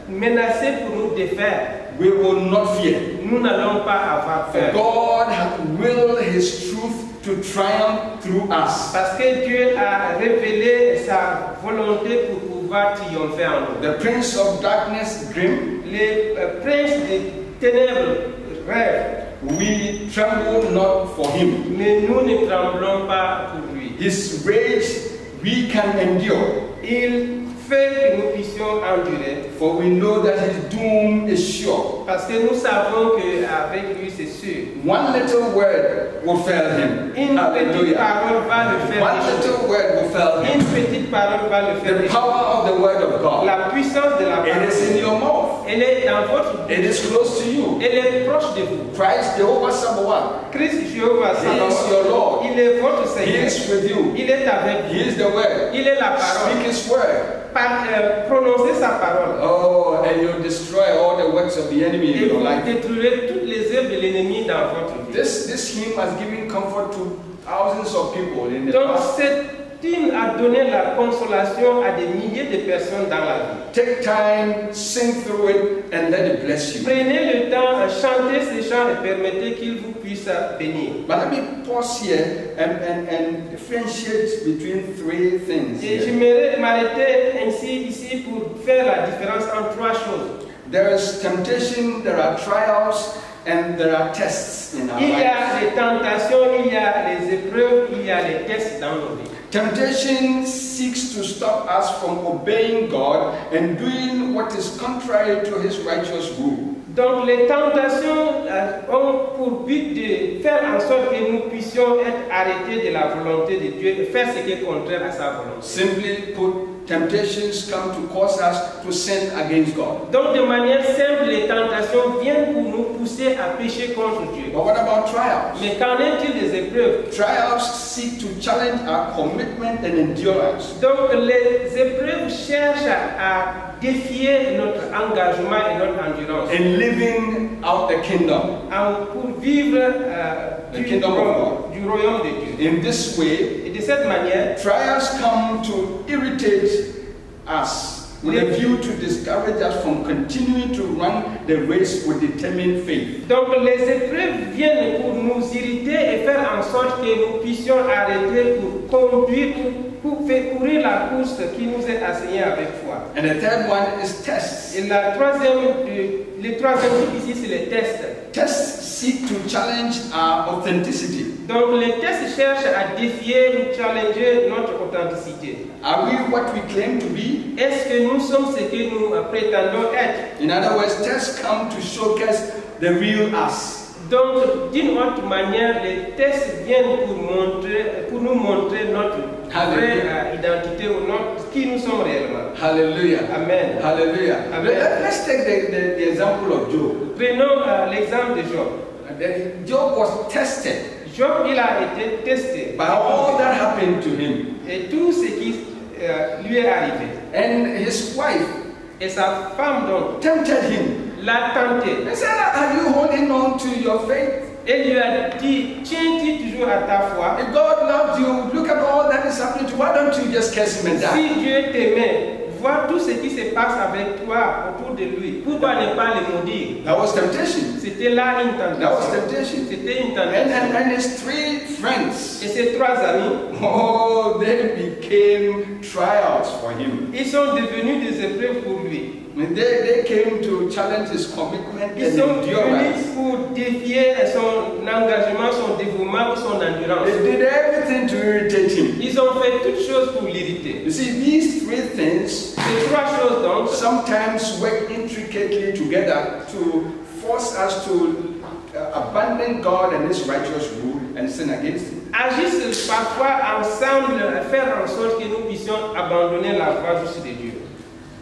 menacer pour nous défaire, we will not fear. nous n'allons pas avoir For peur. God hath willed his truth to triumph through us. Parce que Dieu a révélé sa volonté pour pouvoir triompher en nous. The prince of darkness, grim, Les euh, princes des ténèbres rêvent, we tremble not for him. mais nous ne tremblons pas pour lui. His rage we can endure, Il fait que nous puissions endurer, for we know that his doom is sure. Parce que nous savons qu'avec lui, c'est sûr. One little word will fail him. Une petite parole va le faire One little word will fail him. Une petite parole va le faire The power of the word of God. La puissance de la parole, is in your mouth. Elle est dans votre It is close to you. Elle est proche de vous. Christ Jehovah Sabaoth. Christ Jéhovah He is your Lord. il est votre He is with you. Il est avec He is the word. Il est la parole. Speak his word. Par, euh, prononcez sa parole. Oh, and you destroy all the works of the enemy in your vous life. détruirez toutes les œuvres de l'ennemi dans votre vie. This this hymn has given comfort to thousands of people in the Donc past. A donné la consolation à des milliers de personnes dans la vie? Take time, sing through it, and let it bless you. Prenez le temps, chantez ces chants et permettez qu'il vous puisse bénir. But let me pause here and, and, and differentiate between three things. Et here. j'aimerais m'arrêter ainsi ici pour faire la différence entre trois choses. There is temptation, there are trials, and there are tests in our Il y lives. a les tentations, il y a les épreuves, il y a les tests dans nos vies. Temptation seeks to stop us from obeying God and doing what is contrary to His righteous rule. Donc les tentations euh, ont pour but de faire en sorte que nous puissions être arrêtés de la volonté de Dieu et faire ce qui est contraire à sa volonté. Simply put, temptations come to cause us to sin against God. Donc de manière simple, les tentations viennent pour nous pousser à pécher contre Dieu. But what about trials? Mais qu'en est-il des épreuves Trials seek to challenge our commitment and endurance. Donc les épreuves cherchent à, à défier notre engagement et notre endurance in living out the kingdom. en- pour vivre euh, The du, kingdom of royaume, du royaume de Dieu. In this way, Cette manière, trials come to irritate us with a view to discourage us from continuing to run the race with determined faith. donc les épreuves viennent pour nous irriter et faire en sorte que nous puissions arrêter pour conduire, pour, pour faire courir la course qui nous est assignée avec foi. And the third one is tests. Et la troisième, euh, le troisième ici, c'est les tests. Tests seek to challenge our authenticity. Donc les tests cherchent à défier ou challenger notre authenticité. Are we what we claim to be? Est-ce que nous sommes ce que nous prétendons être? In other words, tests come to showcase the real us. Donc, d'une autre manière, les tests viennent pour, montrer, pour nous montrer notre vraie euh, identité ou notre, qui nous sommes réellement. Hallelujah. Amen. Hallelujah. Amen. Let, us take the, the, the example of Job. Prenons euh, l'exemple de Job. That Job was tested Job, il a été testé by all that happened to him. et tout ce qui euh, lui est arrivé. And his wife Et sa femme, donc, tempted him. l'a tenté. They said, Are you holding on to your faith? Et lui a dit, tiens-tu toujours à ta foi? If God loved you, look at all that is happening to you. Why don't you just curse him and die? Si Dieu t'aimait, vois tout ce qui se passe avec toi autour de lui. Pourquoi ne pas le maudire? That was temptation. C'était là une That was tentation. temptation. C'était une And, and, tentation. and his three friends, Et ses trois amis, oh, they became trials for him. ils sont devenus des épreuves pour lui. And they, they came to challenge his commitment Ils and sont venus endurance. pour défier son engagement, son dévouement, son endurance. They did everything to irritate him. Ils ont fait toutes choses pour l'irriter. You see, these three things Ces trois choses donc sometimes work intricately together to force us to uh, abandon God and His righteous rule and sin against Him. agissent parfois ensemble faire en sorte que nous puissions abandonner la voie juste de Dieu.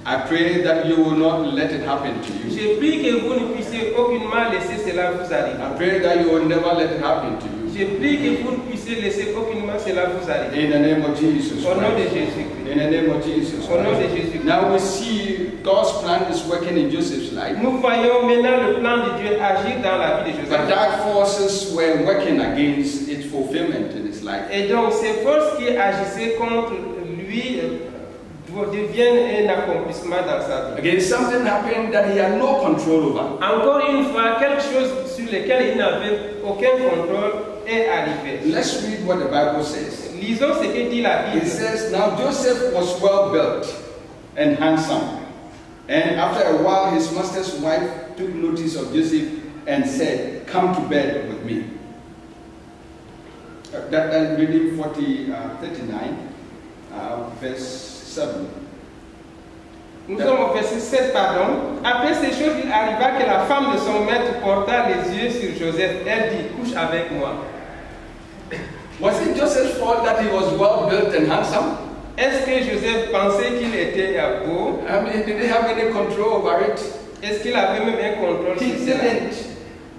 I pray that you will not let it happen to you. Je prie que vous ne puissiez aucunement laisser cela vous arriver. I pray that you will never let it happen to you. Je prie que vous ne puissiez laisser aucunement cela vous arriver. In the name of Jesus Au nom de Christ. Jésus-Christ. In the name of Jesus Au nom de Christ. Jésus-Christ. Now we see God's plan is working in Joseph's life. Nous voyons maintenant le plan de Dieu agir dans la vie de But dark forces were working against its fulfillment in his life. Et donc ces forces qui agissaient contre lui euh, euh, un accomplissement dans sa vie. Again, something happened that he had no control over. Encore une fois, quelque chose sur lequel il n'avait aucun contrôle est arrivé. Let's read what the Bible says. Lisons ce que dit la Bible. It says, Now Joseph was well built and handsome. And after a while, his master's wife took notice of Joseph and said, Come to bed with me. Uh, That, that reading 40, uh, 39, uh, verse 7. Nous sommes au verset 7, pardon. Après ces choses, il arriva que la femme de son maître porta les yeux sur Joseph. Elle dit, couche avec moi. Was it Joseph's fault that he was well built and handsome? Est-ce que Joseph pensait qu'il était beau? I mean, did he have any control over it? Est-ce qu'il avait même un contrôle He sur didn't.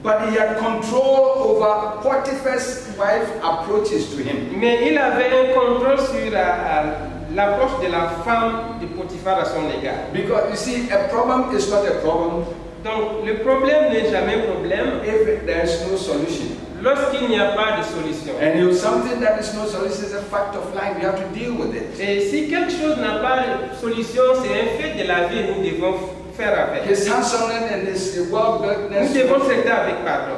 But he had control over Potiphar's wife approaches to him. Mais il avait un contrôle sur euh, l'approche de la femme de Potiphar à son égard. Because you see, a problem is not a problem Donc le problème n'est jamais un problème if there is no solution. lorsqu'il n'y a pas de solution. And if something that is no solution is a fact of life, we have to deal with it. Et si quelque chose n'a pas de solution, c'est un fait de la vie, nous devons faire avec. His handsomeness and his well Nous builtness devons traiter avec pardon.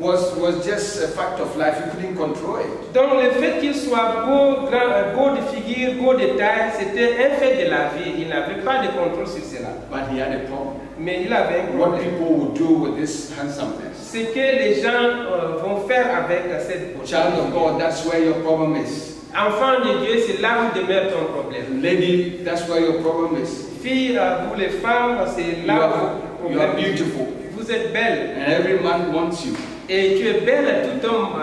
was, was just a fact of life. You couldn't control it. Donc le fait qu'il soit beau, grand, euh, beau de figure, beau de taille, c'était un fait de la vie. Il n'avait pas de contrôle sur cela. But he had a problem. Mais il avait un What problème. people would do with this handsomeness. Ce que les gens euh, vont faire avec cette beauté. Child of God, that's where your problem is. Enfant de Dieu, c'est là où demeure ton problème. Lady, that's where your problem is. Vous les femmes, c'est You are, you beautiful. Vous êtes belle. And every man wants you. Et tu es belle, tout homme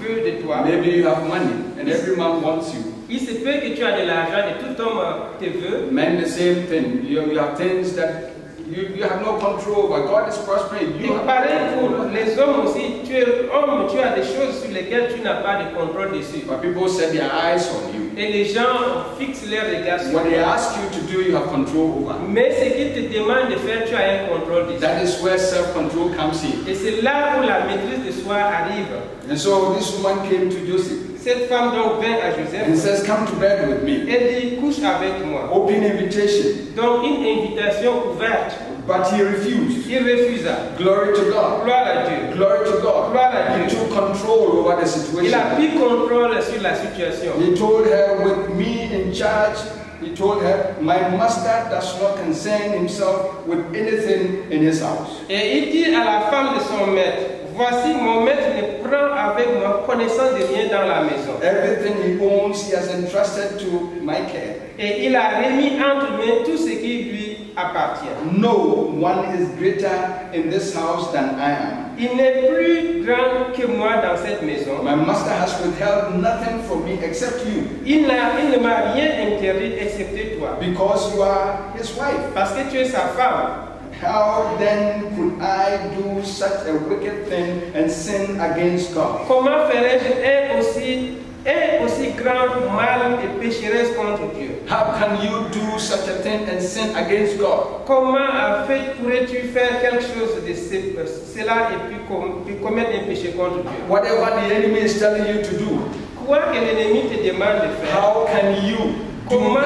veut de toi. Maybe you have money and every man wants you. Il se peut que tu as de l'argent et tout homme euh, te veut. Men, the same thing. You, you have things that you, you have no control over. God is prospering. You have pareil pour les hommes aussi. Tu es homme, tu as des choses sur lesquelles tu n'as pas de contrôle dessus. But people set their eyes on you. Et les gens fixent leur regard sur What they ask you to do, you have control over. Mais ce qu'ils te demandent de faire, tu as un contrôle dessus. That is where self-control comes in. Et c'est là où la maîtrise de soi arrive. And so this woman came to Joseph Cette femme donc vint à and Joseph. says, Come to bed with me. Elle dit, couche avec moi. Open invitation. Donc une invitation ouverte. But he refused. Il refusa. Glory to God. Gloire à Dieu. Glory to God. Gloire à He Dieu. took control over the Il a situation. pris contrôle sur la situation. He told her, with me in charge, he told her, my master does not concern himself with anything in his house. Et il dit à la femme de son maître, voici mon maître ne prend avec moi connaissance de rien dans la maison. Everything he owns, he has entrusted to my care. Et il a remis entre mains tout ce qui lui appartient. No one is greater in this house than I am. Il n'est plus grand que moi dans cette maison. My master has withheld nothing from me except you, Il, n'a- il ne m'a rien interdit excepté toi. because you are his wife. Parce que tu es sa femme. How then could I do such a wicked thing and sin against God? Comment ferais-je un aussi, un aussi grand mal et pécheresse contre Dieu How can you do such a thing and sin against God? Comment pourrais-tu faire quelque chose de ce- cela et puis, com- puis commettre un péché contre Dieu Whatever the enemy is telling you to do, Quoi que l'ennemi te demande de faire, how can you comment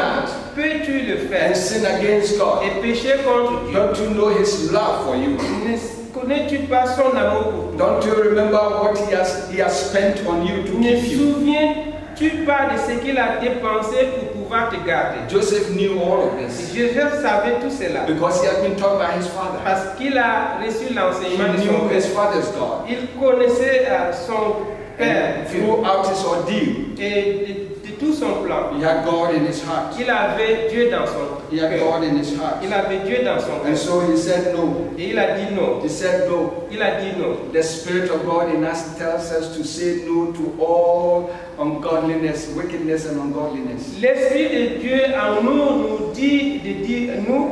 peux-tu le faire and sin against God? et pécher contre Dieu Don't you know his love for you? Ne connais-tu pas son amour pour toi? Don't you remember what he has he has spent on you to Ne keep you? souviens-tu pas de ce qu'il a dépensé pour pouvoir te garder? Joseph knew all of this Joseph savait tout cela because he had been taught by his father. parce qu'il a reçu He l'enseignement de son knew his père. father's God. Il connaissait euh, son père And throughout his ordeal, et tout son plan. he had God in his heart. Il avait Dieu dans son He had cœur. God in his heart. Il avait Dieu dans son And cœur. so he said no. Et il a dit non. He said no. Il a dit non. The Spirit of God in us tells us to say no to all ungodliness, wickedness, and ungodliness. L'Esprit de Dieu en nous nous dit de dire, nous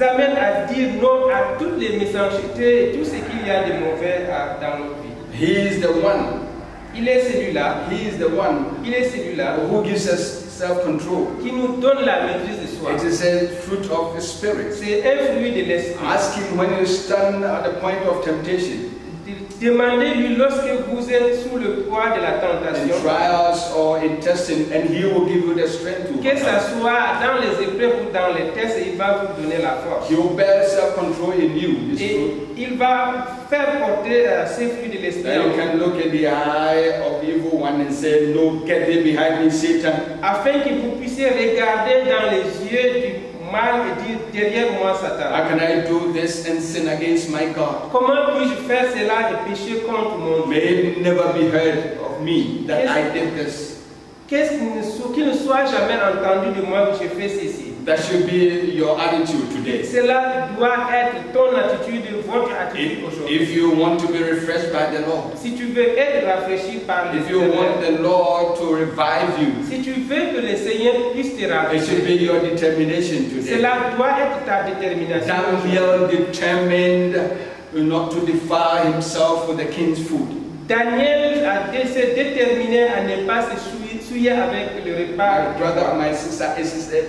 amène à dire non à toutes les méchancetés et tout ce qu'il y a de mauvais dans notre vie. He is the one. Il est celui-là, He is the one il est celui-là who gives us self-control. qui nous donne la maîtrise de soi. It is a fruit of the Spirit. C'est un fruit de l'esprit. Ask Him when you stand at the point of temptation, Demandez-lui lorsque vous êtes sous le poids de la tentation, que ce soit dans les épreuves ou dans les tests, il va vous donner la force. Et il va faire porter euh, ces fruits de l'esprit No, afin que vous puissiez regarder dans les yeux du mal et dire derrière moi Satan. How can I do this and sin against my God? Comment puis-je faire cela et pécher contre mon Dieu? May it never be heard of me that I did this. Qu'est-ce qu'il ne, ne soit jamais entendu de moi que je fais ceci? That should be your attitude today. Cela doit être ton attitude, votre attitude If, aujourd'hui. if you want to be refreshed by the Lord, Si tu veux être rafraîchi par les if you want the Lord to revive you, si tu veux que le Seigneur puisse te it should be your determination today. cela doit être ta détermination. Daniel determined not to defile himself with the king's food. Daniel a s'est déterminé à ne pas se souiller, avec le My repas. brother, my sister,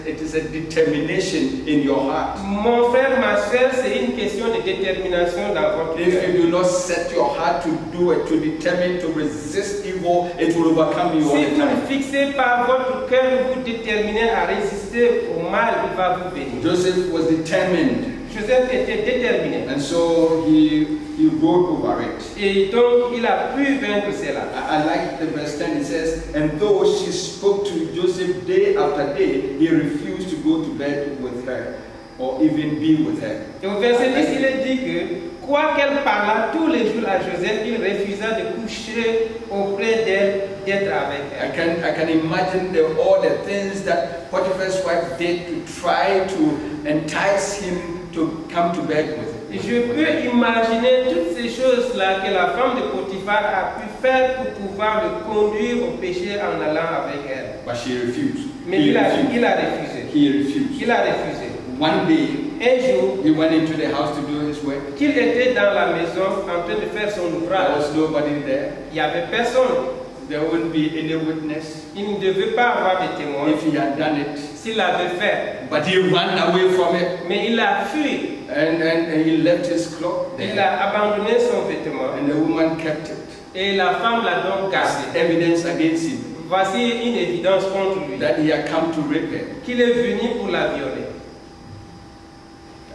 it is, a, determination in your heart. Mon frère, ma soeur, c'est une question de détermination dans votre If cœur. you do not set your heart to do it, to determine to resist evil, it will overcome you all Si the vous ne time. fixez pas votre cœur, vous déterminez à résister au mal, il va vous bénir. Joseph was determined, Joseph était déterminé. and so he he rode over it. Et donc, il a pu vaincre cela. I, I like the verse 10, it says, And though she spoke to Joseph day after day, he refused to go to bed with her or even be with her. Et au verset 10, il est dit que, quoi qu'elle parlât tous les jours à Joseph, il refusa de coucher auprès d'elle, d'être avec elle. I can, I can imagine the, all the things that Potiphar's wife did to try to entice him to come to bed with him. Et Je peux imaginer toutes ces choses-là que la femme de Potiphar a pu faire pour pouvoir le conduire au péché en allant avec elle. But she refused. Mais He il a, refused. il a refusé. He refused. Il a refusé. One day, Un jour, he went into the house to do his work. qu'il était dans la maison en train de faire son There ouvrage, was nobody there. il n'y avait personne. There wouldn't be any witness Il ne devait pas avoir de témoins if he had done it. S'il l'avait fait. But he ran away from it. Mais il a fui. And, and, and he left his cloak Il there. a abandonné son vêtement. And the woman kept it. Et la femme l'a donc gardé. evidence against him Voici une évidence contre lui. that he had come to rape her. Qu'il est venu pour la violer.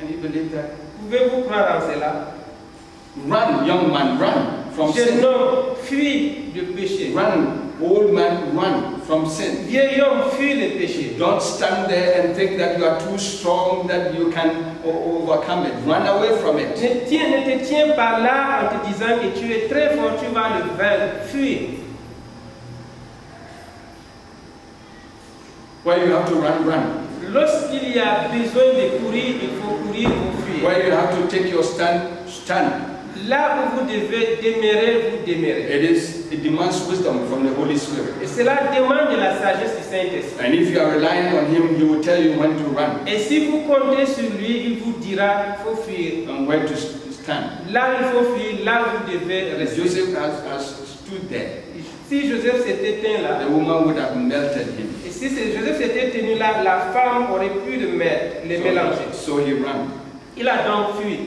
And you believe that? Pouvez-vous croire en cela? Run, young man, run from Jeune sin. homme, fuit le péché. Run, old man, run from sin. Vieil homme, fuit le péché. Don't stand there and think that you are too strong, that you can overcome it. Run away from it. Ne, tiens, ne te tiens pas là en te disant que tu es très fort, tu vas le vaincre. Fuis. Where you have to run, run. Lorsqu'il y a besoin de courir, il faut courir ou fuir. Where you have to take your stand, stand. Là où vous devez demeurer, vous demeurez. It is it demands wisdom from the Holy Spirit. Et cela demande de la sagesse du Saint-Esprit. And if you are relying on Him, He will tell you when to run Et si vous comptez sur lui, il vous dira il faut fuir. and where to stand. Là, il faut fuir, là, vous devez rester. Joseph has, has stood there. Si Joseph s'était tenu là, The woman would have melted him. et si Joseph s'était tenu là, la femme aurait pu le mettre, les mélanger. So, so he ran. Il a donc fui.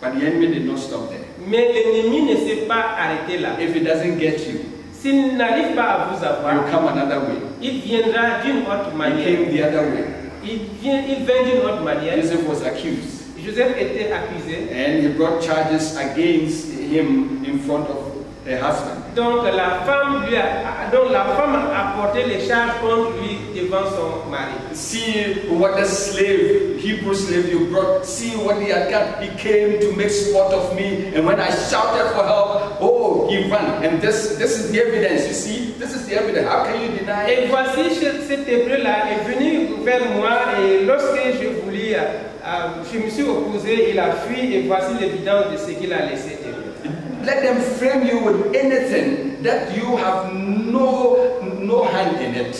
But the enemy did not stop there. Mais l'ennemi ne s'est pas arrêté là. If he doesn't get you, S'il n'arrive pas à vous he'll come another way. il viendra d'une autre manière. He came the other way. Il vient, il vient d'une autre manière. Joseph was accused. Joseph était accusé. And he brought charges against him in front of her husband. Donc la femme lui a, donc la femme a apporté les charges contre lui devant son mari. See what the slave, Hebrew slave you brought, see what he had done. He came to make sport of me. And when I shouted for help, oh, he ran. And this, this is the evidence, you see? This is the evidence. How can you deny? It? Et voici ce- cet hébreu-là est venu vers moi et lorsque je voulais, euh, euh, je me suis opposé, il a fui et voici l'évidence de ce qu'il a laissé. Let them frame you with anything that you have no, no hand in it.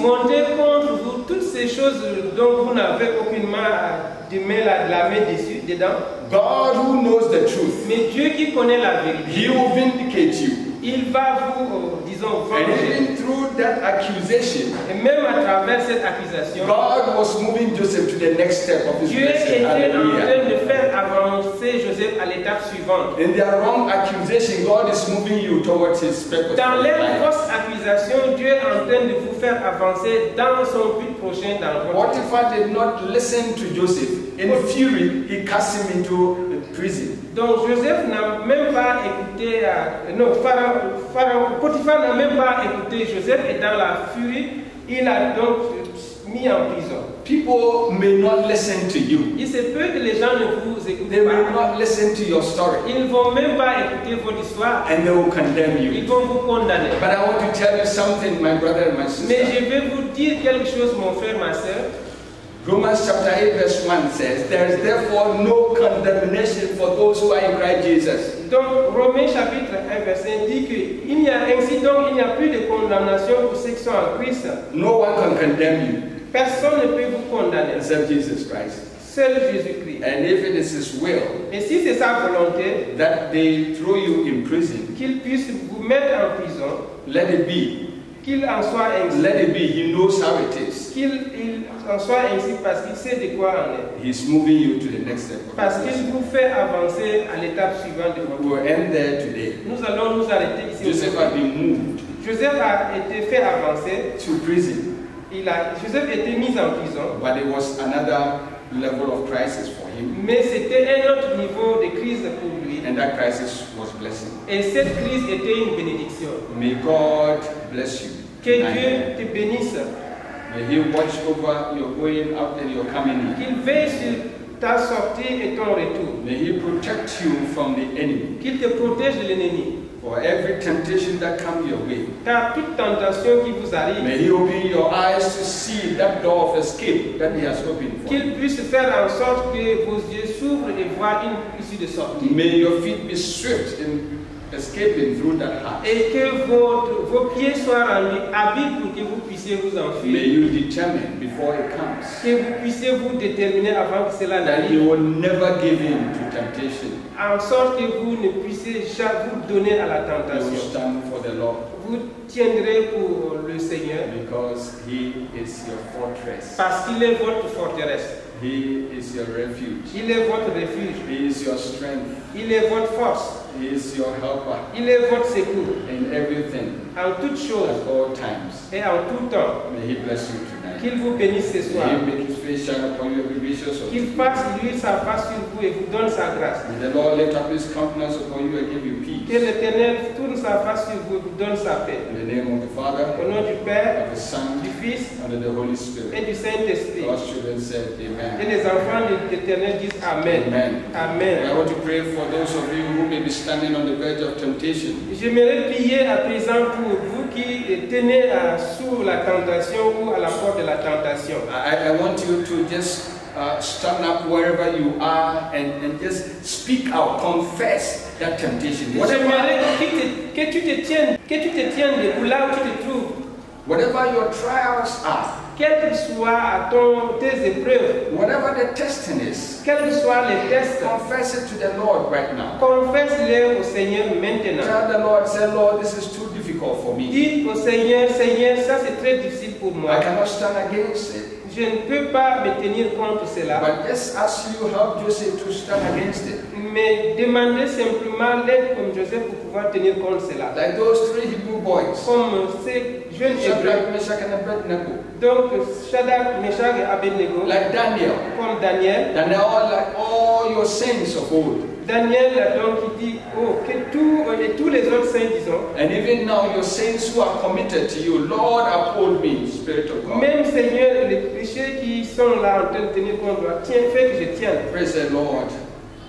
Monter contre vous toutes ces choses dont vous n'avez euh, de main, la, la main dessus, dedans. God who knows the truth, Mais Dieu qui connaît la He vérité, will vindicate you. il va vous, And even through that accusation, Et même à travers cette accusation, God was moving Joseph to the next step of his Dieu était en train de faire avancer Joseph à l'étape suivante. In their wrong accusation, God is moving you towards his purpose. Dans for your leur fausse accusation, Dieu est en train de vous faire avancer dans son but prochain dans votre. Potiphar did not listen to Joseph. In fury, he cast him into prison. Donc Joseph n'a même pas écouté, euh, non, Pharaon, Pharaon, Potiphar n'a même pas écouté Joseph et dans la furie, il a donc mis en prison. People may not listen to you. Il se peut que les gens ne vous They écoutent may pas. not listen to your story. Ils ne vont même pas écouter votre histoire. And they will condemn Ils you. vont vous condamner. But I want to tell you something, my brother and my Mais sister. je vais vous dire quelque chose, mon frère, ma soeur. Romans chapter 8, verse 1 says, There is therefore no condemnation for those who are in Christ Jesus. Donc, Romains chapitre 1, verset 1 dit qu'il n'y a ainsi donc il n'y a plus de condamnation pour ceux qui sont en Christ. No one can condemn you Personne ne peut vous condamner, except Jesus Christ. seul Jésus-Christ. And if it is His will Et si c'est sa volonté that they throw you in prison, qu'il puisse vous mettre en prison, let it be. Qu'il en soit ainsi, Let it be. He knows how it is. qu'il il en soit ainsi parce qu'il sait de quoi on est. He's moving you to the next step. Parce qu'il vous fait avancer à l'étape suivante de votre We will end there today. Nous allons nous arrêter ici. Joseph had been moved Joseph a été fait avancer. to prison, Il a, Joseph a été mis en prison. but it was another level of crisis for him. Mais c'était un autre niveau de crise pour lui. And that crisis was blessing. Et cette crise était une bénédiction. May God bless you. Que. Dieu te bénisse. May He watch over your going out and your coming in. Qu'il veille sur ta sortie et ton retour. May He protect you from the enemy. Qu'il te protège de l'ennemi. For every temptation that comes your way, Car toute tentation qui vous arrive, may He open your eyes to see that door of escape that He has opened for you. qu'il puisse faire en sorte que vos yeux s'ouvrent et voient une issue de sortie. May your feet be swift in escaping through that heart. Et que votre- vos pieds soient rendus habiles pour que vous puissiez vous May enfuir. you determine before it comes Que vous puissiez vous déterminer avant que cela that you n'arrive. will never give in to temptation. En sorte que vous ne puissiez jamais vous donner à la You tentation. stand for the Lord Vous tiendrez pour le Seigneur because He is your fortress. parce qu'il est votre forteresse. He is your refuge. Il est votre refuge. He is your strength. Il est votre force. He is your helper Il est votre secours. in everything En toutes choses at all times. et en tout temps. May He bless you tonight. Qu'il vous bénisse ce soir. May He make you Qu'il fasse lui sa face sur vous et vous donne sa grâce. May the Lord lift up His countenance upon you and give you Que l'Éternel tourne sa face sur vous et vous donne sa paix. In the name of the Father, Au nom du Père, of the Son, du Fils and of the Holy Spirit. et du Saint-Esprit. God's children said, Et Amen. les enfants de l'Éternel disent Amen. Amen. Amen. I want to pray for those of you who may be standing on the verge of temptation. J'aimerais prier à présent pour vous qui tenez à- sous la tentation ou à la porte de la tentation. I, I want you to just uh, stand up wherever you are and, and just speak out, confess that temptation. Whatever, que, tu te tiennes, que tu te tiennes debout là où tu te trouves. whatever your trials are, Quelles que soient ton, tes épreuves, whatever the testing is, quels soient les tests, confess it to the Lord right now. confesse-les au Seigneur maintenant. Tell the Lord, say, Lord, this is too difficult for me. Dis au Seigneur, Seigneur, ça c'est très difficile pour I cannot stand against it. Je ne peux pas me tenir contre cela. But just as you helped Joseph to stand against it, Mais demandez simplement l'aide comme Joseph pour pouvoir tenir contre cela. like those three Hebrew boys, Comme ces jeunes hébreux, Shadrach, Meshach, and Abednego, donc Shadrach, Meshach et Abednego, like Daniel, comme Daniel. Daniel, like all your saints of old. Daniel donc dit, oh, que tout, et tous les autres saints disons, And even now, your saints who are committed to you, Lord, uphold me, Spirit of God. même Seigneur, les péchés qui sont là en train de tenir contre toi, tiens, fais que je tienne. Praise the Lord.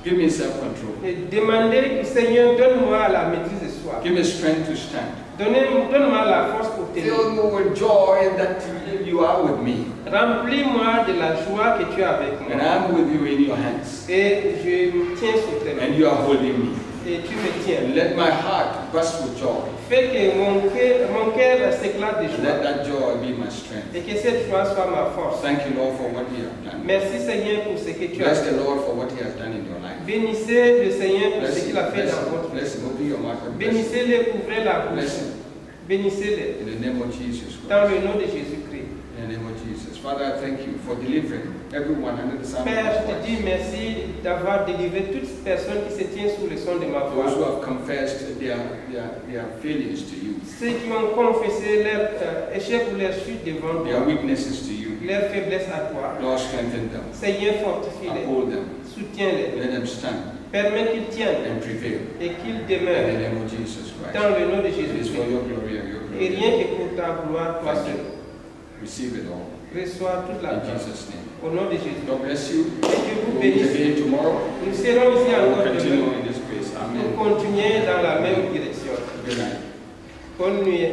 Give me self control. Et demandez, Seigneur, donne-moi la maîtrise de soi. Give me strength to stand. Donne-moi la force. Fill me with joy that you are with me. Remplis-moi de la joie que tu as avec And moi. I'm with you in your hands. Et je me tiens sur tes mains. And you are holding me. Et tu me tiens. And let my heart burst with joy. Fais que mon cœur, mon cœur s'éclate de Let joie. that joy be my strength. Et que cette joie soit ma force. Thank you, Lord, for what you have done. Merci Seigneur pour ce que tu as Bless fait. the Lord for what he has done in your life. Bénissez le Seigneur pour Bless ce qu'il a fait Bless dans votre vie. Bless him. Open your mouth and bless him. Bénissez-le, ouvrez la Bless bouche. him. Bénissez-le. In the name of Jesus Christ. Dans le nom de Jésus-Christ. In the name of Jesus. Father, I thank you for delivering everyone under the sound of Père, je te dis merci d'avoir délivré toutes ces personnes qui se tiennent sous le son de ma Those who voix. have confessed their, their, their failures to you, Ceux qui ont confessé leur euh, échec ou leur chute devant their toi, weaknesses to you. leur faiblesse à toi. Lord, strengthen them. Seigneur, fortifie-les, Uphold them. soutiens-les, Let them stand permets tiennent and prevail. et qu'ils In the demeurent name of Jesus Christ. dans le nom de It is for Jésus-Christ. your glory and your Et rien que pour ta gloire, toi seul. Receive it all. Reçois toute la gloire. Au nom de Jésus. God bless you. Et que vous We'll meet bénisse. tomorrow. Nous serons ici encore demain Amen. continuer dans la même direction. Bonne nuit.